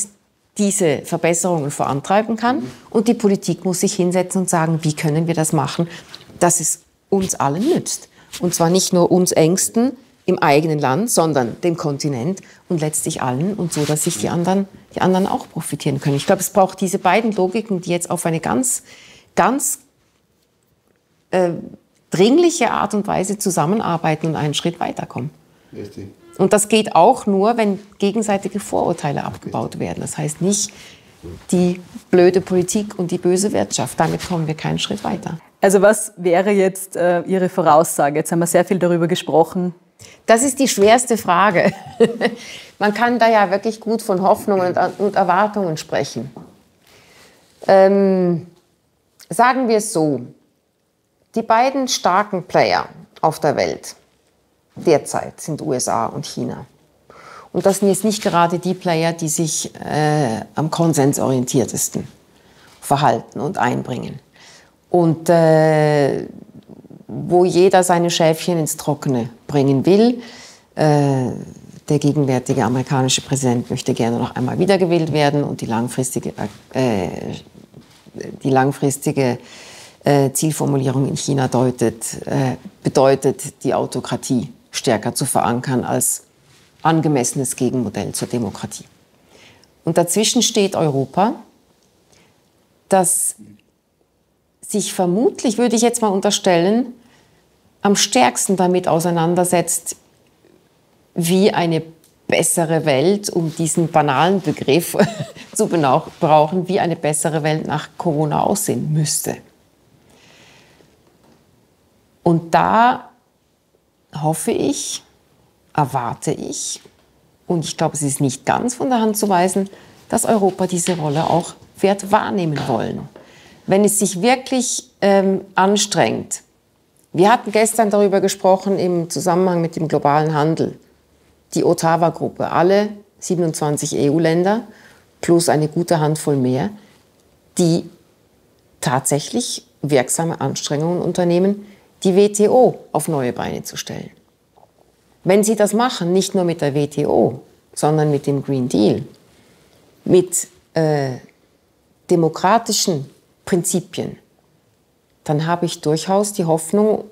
B: diese Verbesserungen vorantreiben kann. Und die Politik muss sich hinsetzen und sagen, wie können wir das machen, dass es uns allen nützt. Und zwar nicht nur uns Ängsten im eigenen Land, sondern dem Kontinent und letztlich allen und so, dass sich die anderen, die anderen auch profitieren können. Ich glaube, es braucht diese beiden Logiken, die jetzt auf eine ganz, ganz äh, dringliche Art und Weise zusammenarbeiten und einen Schritt weiterkommen. Richtig. Und das geht auch nur, wenn gegenseitige Vorurteile abgebaut werden. Das heißt nicht die blöde Politik und die böse Wirtschaft. Damit kommen wir keinen Schritt weiter.
A: Also was wäre jetzt äh, Ihre Voraussage? Jetzt haben wir sehr viel darüber gesprochen.
B: Das ist die schwerste Frage. Man kann da ja wirklich gut von Hoffnungen und Erwartungen sprechen. Ähm, sagen wir es so, die beiden starken Player auf der Welt derzeit sind USA und China. Und das sind jetzt nicht gerade die Player, die sich äh, am konsensorientiertesten verhalten und einbringen. Und äh, wo jeder seine Schäfchen ins Trockene bringen will. Äh, der gegenwärtige amerikanische Präsident möchte gerne noch einmal wiedergewählt werden und die langfristige, äh, die langfristige äh, Zielformulierung in China deutet, äh, bedeutet, die Autokratie stärker zu verankern als angemessenes Gegenmodell zur Demokratie. Und dazwischen steht Europa, das sich vermutlich, würde ich jetzt mal unterstellen, am stärksten damit auseinandersetzt, wie eine bessere Welt, um diesen banalen Begriff zu brauchen, wie eine bessere Welt nach Corona aussehen müsste. Und da hoffe ich, erwarte ich, und ich glaube, es ist nicht ganz von der Hand zu weisen, dass Europa diese Rolle auch wird wahrnehmen wollen. Wenn es sich wirklich ähm, anstrengt, wir hatten gestern darüber gesprochen im Zusammenhang mit dem globalen Handel. Die Ottawa-Gruppe, alle 27 EU-Länder plus eine gute Handvoll mehr, die tatsächlich wirksame Anstrengungen unternehmen, die WTO auf neue Beine zu stellen. Wenn Sie das machen, nicht nur mit der WTO, sondern mit dem Green Deal, mit äh, demokratischen Prinzipien, dann habe ich durchaus die Hoffnung,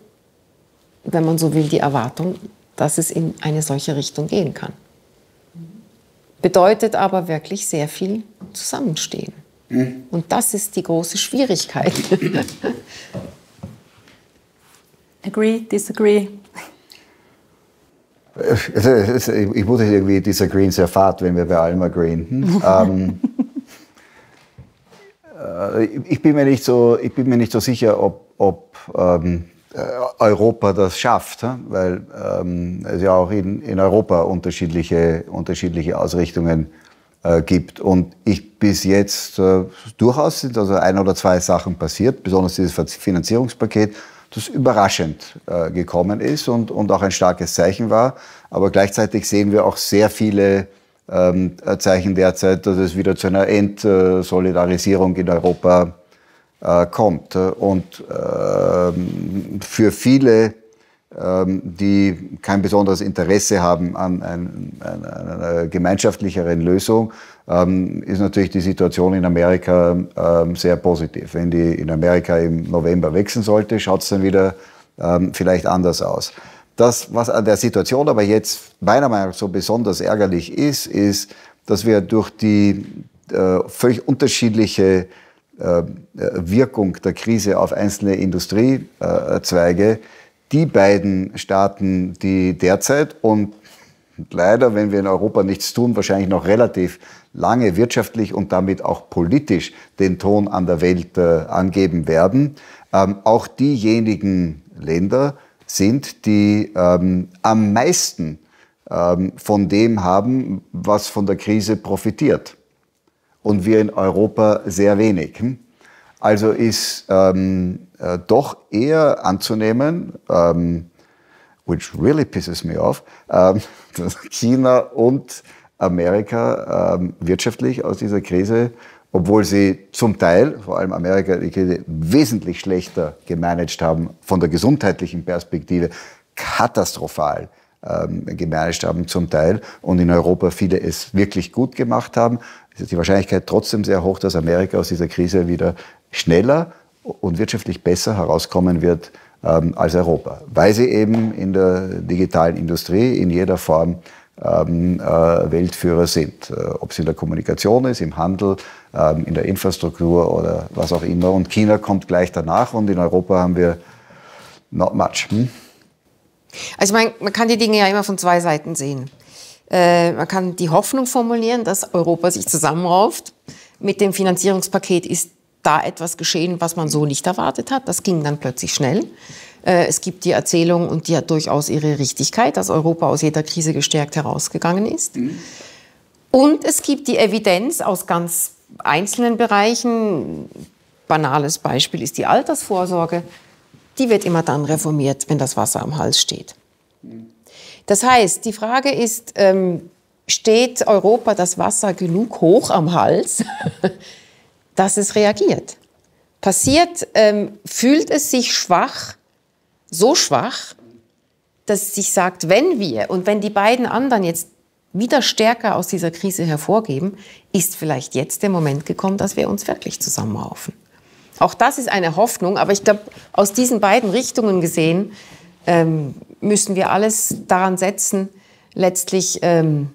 B: wenn man so will, die Erwartung, dass es in eine solche Richtung gehen kann. Bedeutet aber wirklich sehr viel Zusammenstehen. Mhm. Und das ist die große Schwierigkeit.
A: Agree, disagree.
C: Also, ich muss irgendwie disagreeen sehr fad, wenn wir bei allem agreeen. Hm? ähm, äh, ich, bin mir nicht so, ich bin mir nicht so sicher, ob, ob ähm, äh, Europa das schafft, weil ähm, es ja auch in, in Europa unterschiedliche, unterschiedliche Ausrichtungen äh, gibt. Und ich bis jetzt äh, durchaus sind also ein oder zwei Sachen passiert, besonders dieses Finanzierungspaket, das überraschend äh, gekommen ist und, und auch ein starkes Zeichen war. Aber gleichzeitig sehen wir auch sehr viele ähm, Zeichen derzeit, dass es wieder zu einer Entsolidarisierung in Europa äh, kommt. Und äh, für viele, ähm, die kein besonderes Interesse haben an, ein, an einer gemeinschaftlicheren Lösung, ähm, ist natürlich die Situation in Amerika ähm, sehr positiv. Wenn die in Amerika im November wechseln sollte, schaut es dann wieder ähm, vielleicht anders aus. Das, was an der Situation aber jetzt meiner Meinung nach so besonders ärgerlich ist, ist, dass wir durch die äh, völlig unterschiedliche äh, Wirkung der Krise auf einzelne Industriezweige die beiden Staaten, die derzeit und leider, wenn wir in Europa nichts tun, wahrscheinlich noch relativ lange wirtschaftlich und damit auch politisch den Ton an der Welt äh, angeben werden, ähm, auch diejenigen Länder sind, die ähm, am meisten ähm, von dem haben, was von der Krise profitiert und wir in Europa sehr wenig. Hm? Also ist ähm, äh, doch eher anzunehmen, ähm, which really pisses me off, ähm, dass China und Amerika ähm, wirtschaftlich aus dieser Krise, obwohl sie zum Teil, vor allem Amerika, die Krise wesentlich schlechter gemanagt haben, von der gesundheitlichen Perspektive katastrophal ähm, gemanagt haben zum Teil und in Europa viele es wirklich gut gemacht haben, ist die Wahrscheinlichkeit trotzdem sehr hoch, dass Amerika aus dieser Krise wieder schneller und wirtschaftlich besser herauskommen wird ähm, als Europa, weil sie eben in der digitalen Industrie in jeder Form ähm, äh, Weltführer sind. Äh, Ob es in der Kommunikation ist, im Handel, ähm, in der Infrastruktur oder was auch immer. Und China kommt gleich danach und in Europa haben wir not much. Hm?
B: Also man, man kann die Dinge ja immer von zwei Seiten sehen. Äh, man kann die Hoffnung formulieren, dass Europa sich zusammenrauft. Mit dem Finanzierungspaket ist da etwas geschehen, was man so nicht erwartet hat. Das ging dann plötzlich schnell. Äh, es gibt die Erzählung, und die hat durchaus ihre Richtigkeit, dass Europa aus jeder Krise gestärkt herausgegangen ist. Mhm. Und es gibt die Evidenz aus ganz einzelnen Bereichen. Banales Beispiel ist die Altersvorsorge. Die wird immer dann reformiert, wenn das Wasser am Hals steht. Das heißt, die Frage ist, ähm, steht Europa das Wasser genug hoch am Hals, dass es reagiert? Passiert, ähm, fühlt es sich schwach, so schwach, dass es sich sagt, wenn wir und wenn die beiden anderen jetzt wieder stärker aus dieser Krise hervorgeben, ist vielleicht jetzt der Moment gekommen, dass wir uns wirklich zusammenraufen. Auch das ist eine Hoffnung, aber ich glaube, aus diesen beiden Richtungen gesehen ähm, müssen wir alles daran setzen, letztlich ähm,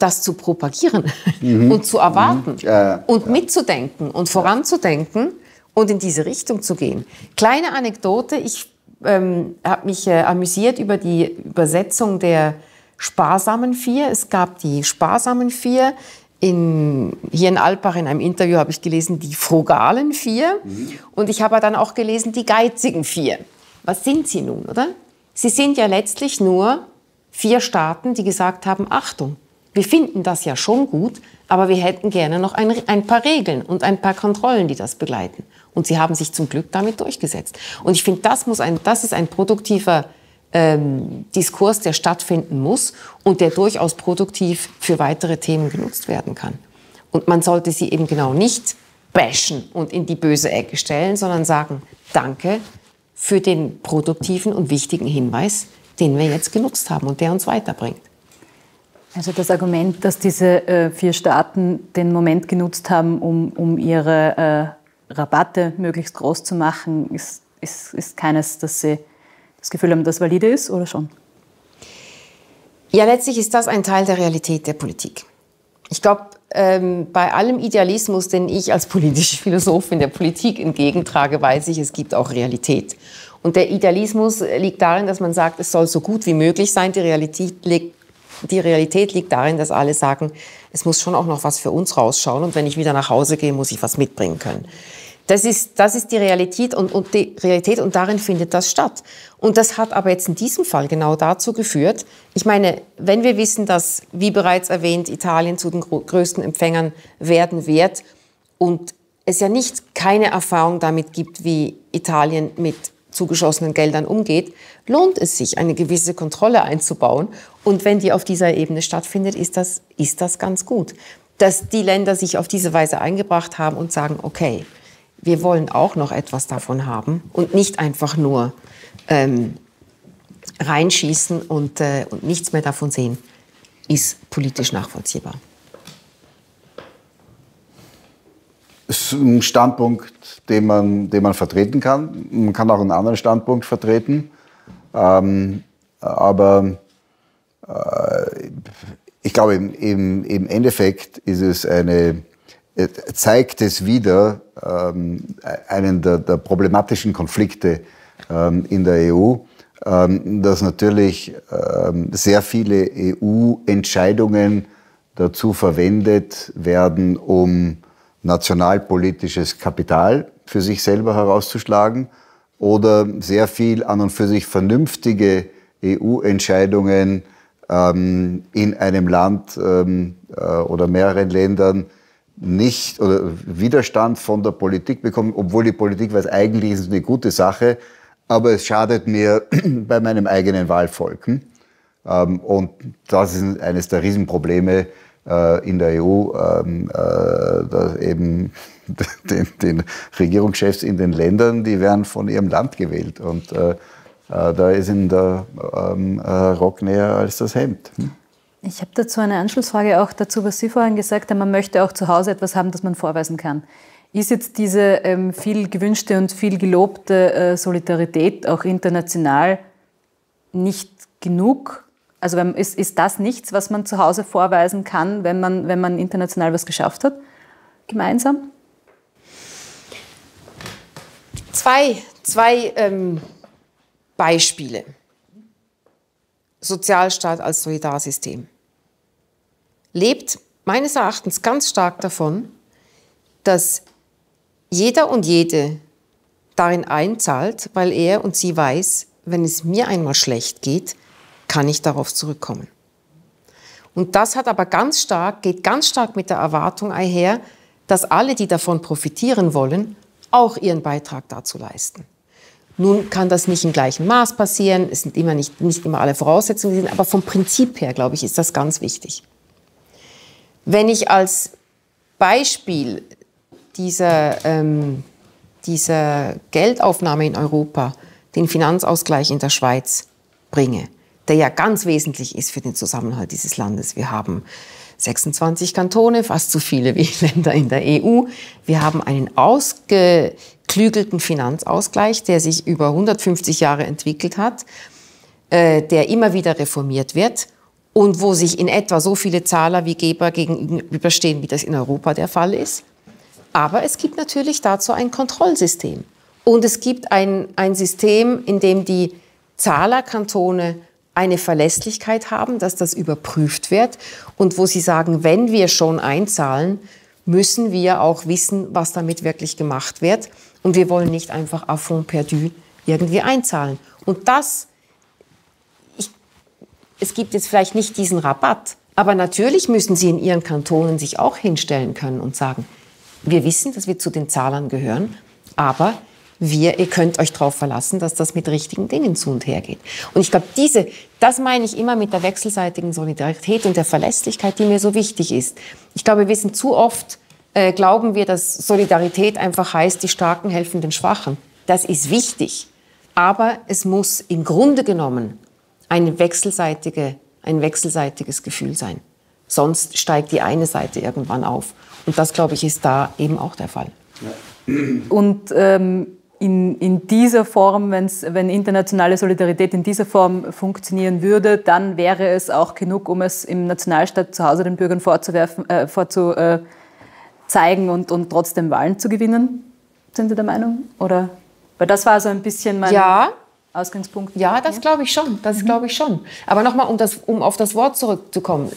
B: das zu propagieren mhm. und zu erwarten mhm. ja, und ja. mitzudenken und voranzudenken und in diese Richtung zu gehen. Kleine Anekdote, ich ähm, habe mich äh, amüsiert über die Übersetzung der sparsamen Vier. Es gab die sparsamen Vier. In, hier in Alpbach in einem Interview habe ich gelesen, die frugalen Vier. Mhm. Und ich habe dann auch gelesen, die geizigen Vier. Was sind sie nun, oder? Sie sind ja letztlich nur vier Staaten, die gesagt haben, Achtung, wir finden das ja schon gut, aber wir hätten gerne noch ein, ein, paar Regeln und ein paar Kontrollen, die das begleiten. Und sie haben sich zum Glück damit durchgesetzt. Und ich finde, das, das ist ein produktiver ähm, Diskurs, der stattfinden muss und der durchaus produktiv für weitere Themen genutzt werden kann. Und man sollte sie eben genau nicht bashen und in die böse Ecke stellen, sondern sagen, danke für den produktiven und wichtigen Hinweis, den wir jetzt genutzt haben und der uns weiterbringt.
A: Also das Argument, dass diese äh, vier Staaten den Moment genutzt haben, um, um ihre äh, Rabatte möglichst groß zu machen, ist, ist, ist keines, dass Sie das Gefühl haben, dass valide ist oder schon?
B: Ja, letztlich ist das ein Teil der Realität der Politik. Ich glaube, ähm, bei allem Idealismus, den ich als politische Philosophin der Politik entgegentrage, weiß ich, es gibt auch Realität. Und der Idealismus liegt darin, dass man sagt, es soll so gut wie möglich sein. Die Realität liegt die Realität liegt darin, dass alle sagen, es muss schon auch noch was für uns rausschauen und wenn ich wieder nach Hause gehe, muss ich was mitbringen können. Das ist, das ist die Realität und, und die Realität und darin findet das statt. Und das hat aber jetzt in diesem Fall genau dazu geführt, ich meine, wenn wir wissen, dass, wie bereits erwähnt, Italien zu den größten Empfängern werden wird und es ja nicht keine Erfahrung damit gibt, wie Italien mit zugeschossenen Geldern umgeht, lohnt es sich, eine gewisse Kontrolle einzubauen. Und wenn die auf dieser Ebene stattfindet, ist das, ist das ganz gut. Dass die Länder sich auf diese Weise eingebracht haben und sagen, okay, wir wollen auch noch etwas davon haben und nicht einfach nur ähm, reinschießen und, äh, und nichts mehr davon sehen, ist politisch nachvollziehbar.
C: Ist ein Standpunkt, den man, den man vertreten kann. Man kann auch einen anderen Standpunkt vertreten. Ähm, aber äh, ich glaube, im, im, Endeffekt ist es eine, äh, zeigt es wieder ähm, einen der, der, problematischen Konflikte ähm, in der EU, ähm, dass natürlich ähm, sehr viele EU-Entscheidungen dazu verwendet werden, um nationalpolitisches Kapital für sich selber herauszuschlagen oder sehr viel an und für sich vernünftige EU-Entscheidungen ähm, in einem Land ähm, äh, oder mehreren Ländern nicht oder Widerstand von der Politik bekommen, obwohl die Politik weiß, eigentlich ist es eine gute Sache, aber es schadet mir bei meinem eigenen Wahlvolk. Hm? Ähm, und das ist eines der Riesenprobleme, in der EU, ähm, äh, eben den, den, Regierungschefs in den Ländern, die werden von ihrem Land gewählt. Und äh, da ist ihnen der ähm, Rock näher als das Hemd. Hm?
A: Ich habe dazu eine Anschlussfrage auch dazu, was Sie vorhin gesagt haben. Man möchte auch zu Hause etwas haben, das man vorweisen kann. Ist jetzt diese ähm, viel gewünschte und viel gelobte äh, Solidarität auch international nicht genug? Also ist, ist das nichts, was man zu Hause vorweisen kann, wenn man, wenn man international was geschafft hat, gemeinsam?
B: Zwei, zwei ähm, Beispiele. Sozialstaat als Solidarsystem lebt meines Erachtens ganz stark davon, dass jeder und jede darin einzahlt, weil er und sie weiß, wenn es mir einmal schlecht geht, kann ich darauf zurückkommen. Und das hat aber ganz stark, geht ganz stark mit der Erwartung einher, dass alle, die davon profitieren wollen, auch ihren Beitrag dazu leisten. Nun kann das nicht im gleichen Maß passieren, es sind immer nicht, nicht immer alle Voraussetzungen, aber vom Prinzip her, glaube ich, ist das ganz wichtig. Wenn ich als Beispiel dieser, ähm, dieser Geldaufnahme in Europa den Finanzausgleich in der Schweiz bringe, der ja ganz wesentlich ist für den Zusammenhalt dieses Landes. Wir haben 26 Kantone, fast so viele wie Länder in der EU. Wir haben einen ausgeklügelten Finanzausgleich, der sich über 150 Jahre entwickelt hat, äh, der immer wieder reformiert wird und wo sich in etwa so viele Zahler wie Geber gegenüberstehen, wie das in Europa der Fall ist. Aber es gibt natürlich dazu ein Kontrollsystem. Und es gibt ein, ein System, in dem die Zahlerkantone eine Verlässlichkeit haben, dass das überprüft wird und wo sie sagen, wenn wir schon einzahlen, müssen wir auch wissen, was damit wirklich gemacht wird. Und wir wollen nicht einfach à fond perdu irgendwie einzahlen. Und das, ich, es gibt jetzt vielleicht nicht diesen Rabatt, aber natürlich müssen sie in ihren Kantonen sich auch hinstellen können und sagen, wir wissen, dass wir zu den Zahlern gehören, aber wir, ihr könnt euch darauf verlassen, dass das mit richtigen Dingen zu und her geht. Und ich glaube, diese, das meine ich immer mit der wechselseitigen Solidarität und der Verlässlichkeit, die mir so wichtig ist. Ich glaube, wir sind zu oft, äh, glauben wir, dass Solidarität einfach heißt, die Starken helfen den Schwachen. Das ist wichtig. Aber es muss im Grunde genommen eine wechselseitige, ein wechselseitiges Gefühl sein. Sonst steigt die eine Seite irgendwann auf. Und das, glaube ich, ist da eben auch der Fall.
A: Und ähm, in, in dieser Form, wenn's, wenn internationale Solidarität in dieser Form funktionieren würde, dann wäre es auch genug, um es im Nationalstaat zu Hause den Bürgern vorzuwerfen, äh, vorzuzeigen und, und trotzdem Wahlen zu gewinnen. Sind Sie der Meinung? Oder? Weil das war so ein bisschen mein
B: ja.
A: Ausgangspunkt.
B: Ja, das glaube ich schon. Das mhm. glaube ich schon. Aber nochmal, um, um auf das Wort zurückzukommen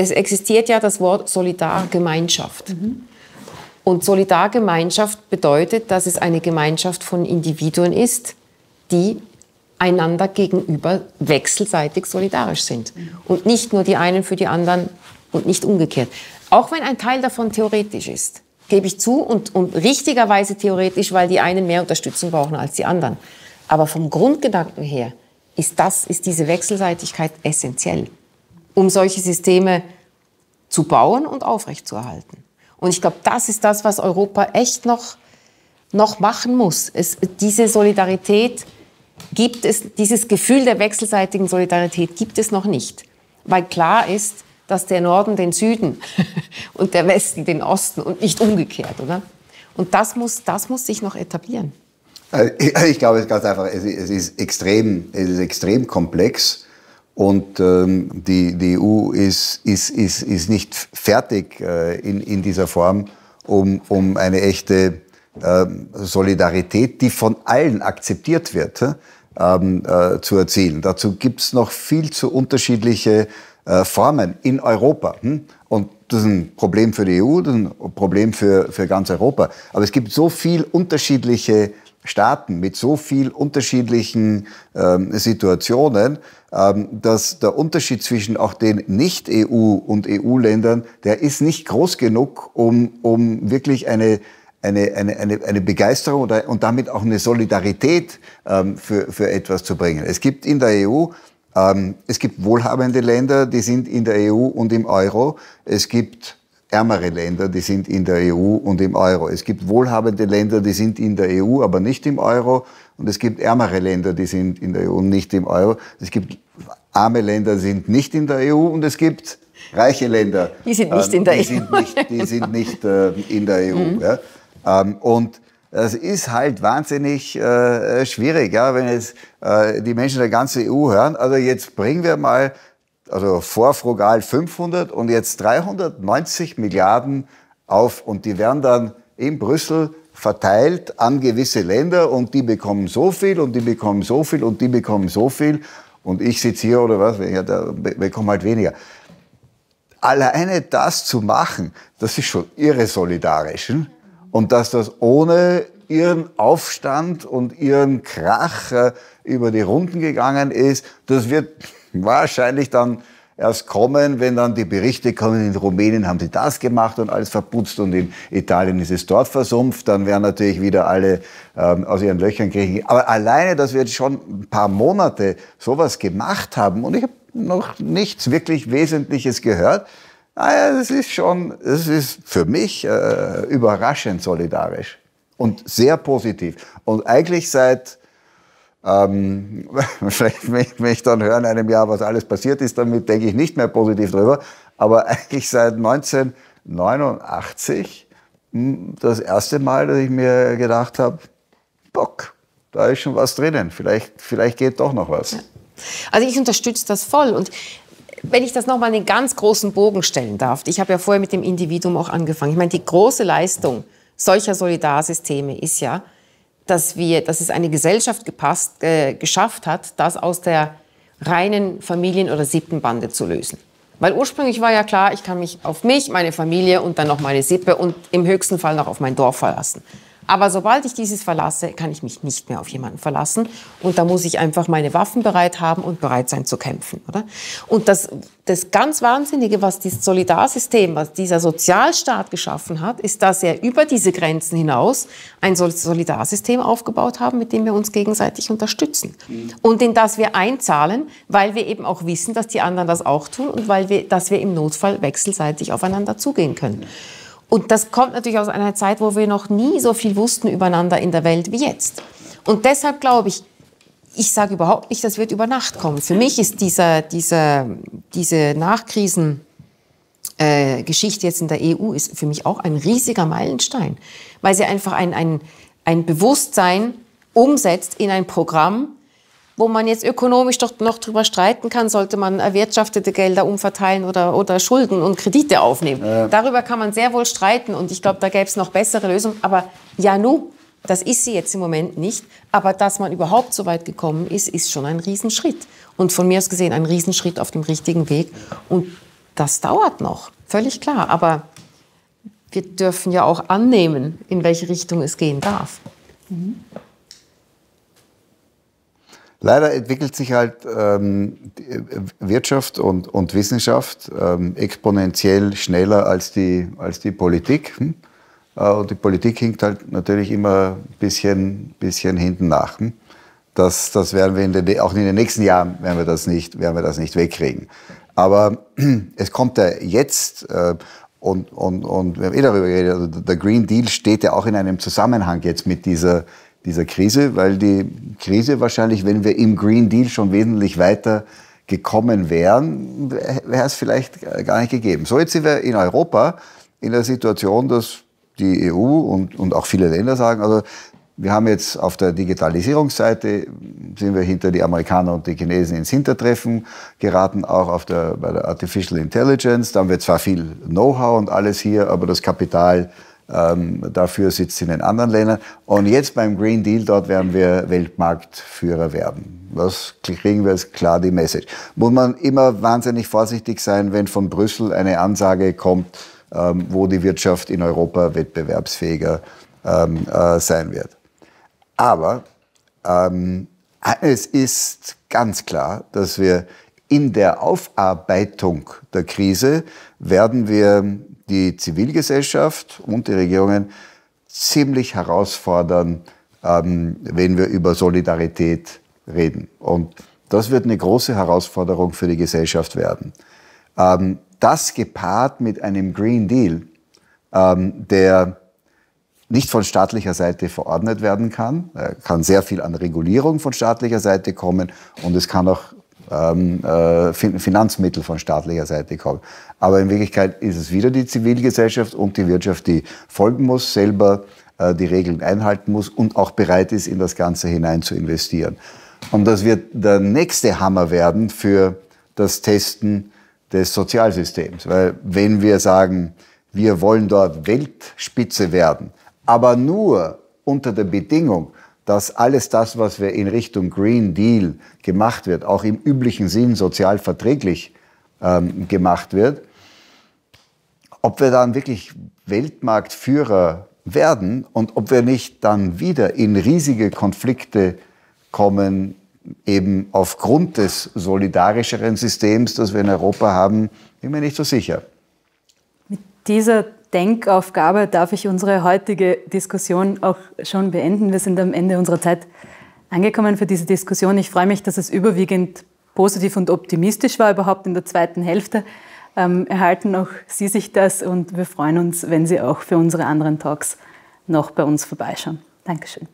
B: es existiert ja das Wort Solidargemeinschaft. Mhm. Und Solidargemeinschaft bedeutet, dass es eine Gemeinschaft von Individuen ist, die einander gegenüber wechselseitig solidarisch sind. Und nicht nur die einen für die anderen und nicht umgekehrt. Auch wenn ein Teil davon theoretisch ist, gebe ich zu, und, und richtigerweise theoretisch, weil die einen mehr Unterstützung brauchen als die anderen. Aber vom Grundgedanken her ist, das, ist diese Wechselseitigkeit essentiell um solche Systeme zu bauen und aufrechtzuerhalten. Und ich glaube, das ist das, was Europa echt noch, noch machen muss. Es, diese Solidarität gibt es, dieses Gefühl der wechselseitigen Solidarität gibt es noch nicht. Weil klar ist, dass der Norden den Süden und der Westen den Osten und nicht umgekehrt, oder? Und das muss, das muss sich noch etablieren.
C: Äh, ich glaube, es ist ganz einfach, es ist extrem, es ist extrem komplex. Und ähm, die, die EU ist, ist, ist, ist nicht fertig äh, in, in dieser Form, um, um eine echte äh, Solidarität, die von allen akzeptiert wird, ähm, äh, zu erzielen. Dazu gibt es noch viel zu unterschiedliche äh, Formen in Europa. Hm? Und das ist ein Problem für die EU, das ist ein Problem für, für ganz Europa. Aber es gibt so viel unterschiedliche Staaten mit so viel unterschiedlichen ähm, Situationen, ähm, dass der Unterschied zwischen auch den Nicht-EU- und EU-Ländern, der ist nicht groß genug, um, um wirklich eine, eine, eine, eine, eine Begeisterung oder, und damit auch eine Solidarität ähm, für, für etwas zu bringen. Es gibt in der EU ähm, es gibt wohlhabende Länder, die sind in der EU und im Euro. Es gibt ärmere Länder, die sind in der EU und im Euro. Es gibt wohlhabende Länder, die sind in der EU, aber nicht im Euro. Und es gibt ärmere Länder, die sind in der EU und nicht im Euro. Es gibt arme Länder, die sind nicht in der EU und es gibt reiche Länder.
B: Die sind nicht in der
C: die EU. Sind nicht, die sind nicht äh, in der EU. Mhm. Ja. Ähm, und das ist halt wahnsinnig äh, schwierig, ja, wenn jetzt äh, die Menschen der ganzen EU hören. Also jetzt bringen wir mal, also vor Frugal 500 und jetzt 390 Milliarden auf und die werden dann in Brüssel verteilt an gewisse Länder und die bekommen so viel und die bekommen so viel und die bekommen so viel und ich sitze hier oder was, ja, da bekomme halt weniger. Alleine das zu machen, das ist schon irre solidarisch. Hm? Und dass das ohne ihren Aufstand und ihren Krach äh, über die Runden gegangen ist, das wird wahrscheinlich dann erst kommen, wenn dann die Berichte kommen, in Rumänien haben sie das gemacht und alles verputzt und in Italien ist es dort versumpft, dann werden natürlich wieder alle ähm, aus ihren Löchern kriegen. Aber alleine, dass wir jetzt schon ein paar Monate sowas gemacht haben und ich habe noch nichts wirklich Wesentliches gehört, naja, das ist schon, das ist für mich äh, überraschend solidarisch und sehr positiv. Und eigentlich seit, ähm, vielleicht wenn ich dann höre in einem Jahr, was alles passiert ist, damit denke ich nicht mehr positiv drüber, aber eigentlich seit 1989 hm, das erste Mal, dass ich mir gedacht habe, Bock, da ist schon was drinnen, vielleicht, vielleicht geht doch noch was.
B: Also ich unterstütze das voll und wenn ich das nochmal in den ganz großen Bogen stellen darf, ich habe ja vorher mit dem Individuum auch angefangen. Ich meine, die große Leistung solcher Solidarsysteme ist ja, dass, wir, dass es eine Gesellschaft gepasst, äh, geschafft hat, das aus der reinen Familien- oder Sippenbande zu lösen. Weil ursprünglich war ja klar, ich kann mich auf mich, meine Familie und dann noch meine Sippe und im höchsten Fall noch auf mein Dorf verlassen. Aber sobald ich dieses verlasse, kann ich mich nicht mehr auf jemanden verlassen. Und da muss ich einfach meine Waffen bereit haben und bereit sein zu kämpfen. Oder? Und das, das ganz Wahnsinnige, was dieses Solidarsystem, was dieser Sozialstaat geschaffen hat, ist, dass er über diese Grenzen hinaus ein Solidarsystem aufgebaut haben, mit dem wir uns gegenseitig unterstützen. Und in das wir einzahlen, weil wir eben auch wissen, dass die anderen das auch tun und weil wir, dass wir im Notfall wechselseitig aufeinander zugehen können. Und das kommt natürlich aus einer Zeit, wo wir noch nie so viel wussten übereinander in der Welt wie jetzt. Und deshalb glaube ich, ich sage überhaupt nicht, das wird über Nacht kommen. Für mich ist dieser, dieser, diese Nachkrisen, äh, jetzt in der EU ist für mich auch ein riesiger Meilenstein, weil sie einfach ein, ein, ein Bewusstsein umsetzt in ein Programm, wo man jetzt ökonomisch doch noch drüber streiten kann, sollte man erwirtschaftete Gelder umverteilen oder, oder Schulden und Kredite aufnehmen. Ja. Darüber kann man sehr wohl streiten und ich glaube, da gäbe es noch bessere Lösungen. Aber ja, nu, das ist sie jetzt im Moment nicht. Aber dass man überhaupt so weit gekommen ist, ist schon ein Riesenschritt. Und von mir aus gesehen ein Riesenschritt auf dem richtigen Weg. Und das dauert noch, völlig klar. Aber wir dürfen ja auch annehmen, in welche Richtung es gehen darf. Mhm.
C: Leider entwickelt sich halt ähm, Wirtschaft und, und Wissenschaft ähm, exponentiell schneller als die, als die Politik. Hm? Äh, und die Politik hinkt halt natürlich immer ein bisschen, bisschen hinten nach. Hm? Das, das werden wir in den, auch in den nächsten Jahren werden wir das nicht, werden wir das nicht wegkriegen. Aber es kommt ja jetzt äh, und, und, und wir haben eh darüber geredet, also der Green Deal steht ja auch in einem Zusammenhang jetzt mit dieser dieser Krise, weil die Krise wahrscheinlich, wenn wir im Green Deal schon wesentlich weiter gekommen wären, wäre es vielleicht gar nicht gegeben. So, jetzt sind wir in Europa in der Situation, dass die EU und, und auch viele Länder sagen, also wir haben jetzt auf der Digitalisierungsseite sind wir hinter die Amerikaner und die Chinesen ins Hintertreffen geraten, auch auf der, bei der Artificial Intelligence. Da haben wir zwar viel Know-how und alles hier, aber das Kapital ähm, dafür sitzt in den anderen Ländern. Und jetzt beim Green Deal, dort werden wir Weltmarktführer werden. Was kriegen wir jetzt klar die Message? Muss man immer wahnsinnig vorsichtig sein, wenn von Brüssel eine Ansage kommt, ähm, wo die Wirtschaft in Europa wettbewerbsfähiger ähm, äh, sein wird. Aber ähm, es ist ganz klar, dass wir in der Aufarbeitung der Krise werden wir die Zivilgesellschaft und die Regierungen ziemlich herausfordern, ähm, wenn wir über Solidarität reden. Und das wird eine große Herausforderung für die Gesellschaft werden. Ähm, das gepaart mit einem Green Deal, ähm, der nicht von staatlicher Seite verordnet werden kann. Er kann sehr viel an Regulierung von staatlicher Seite kommen und es kann auch ähm, äh, Finanzmittel von staatlicher Seite kommen. Aber in Wirklichkeit ist es wieder die Zivilgesellschaft und die Wirtschaft, die folgen muss, selber äh, die Regeln einhalten muss und auch bereit ist, in das Ganze hinein zu investieren. Und das wird der nächste Hammer werden für das Testen des Sozialsystems. Weil wenn wir sagen, wir wollen dort Weltspitze werden, aber nur unter der Bedingung, dass alles das, was wir in Richtung Green Deal gemacht wird, auch im üblichen Sinn sozial verträglich ähm, gemacht wird, ob wir dann wirklich Weltmarktführer werden und ob wir nicht dann wieder in riesige Konflikte kommen, eben aufgrund des solidarischeren Systems, das wir in Europa haben, bin mir nicht so sicher.
A: Mit dieser Denkaufgabe darf ich unsere heutige Diskussion auch schon beenden. Wir sind am Ende unserer Zeit angekommen für diese Diskussion. Ich freue mich, dass es überwiegend positiv und optimistisch war, überhaupt in der zweiten Hälfte. Ähm, erhalten auch Sie sich das und wir freuen uns, wenn Sie auch für unsere anderen Talks noch bei uns vorbeischauen. Dankeschön.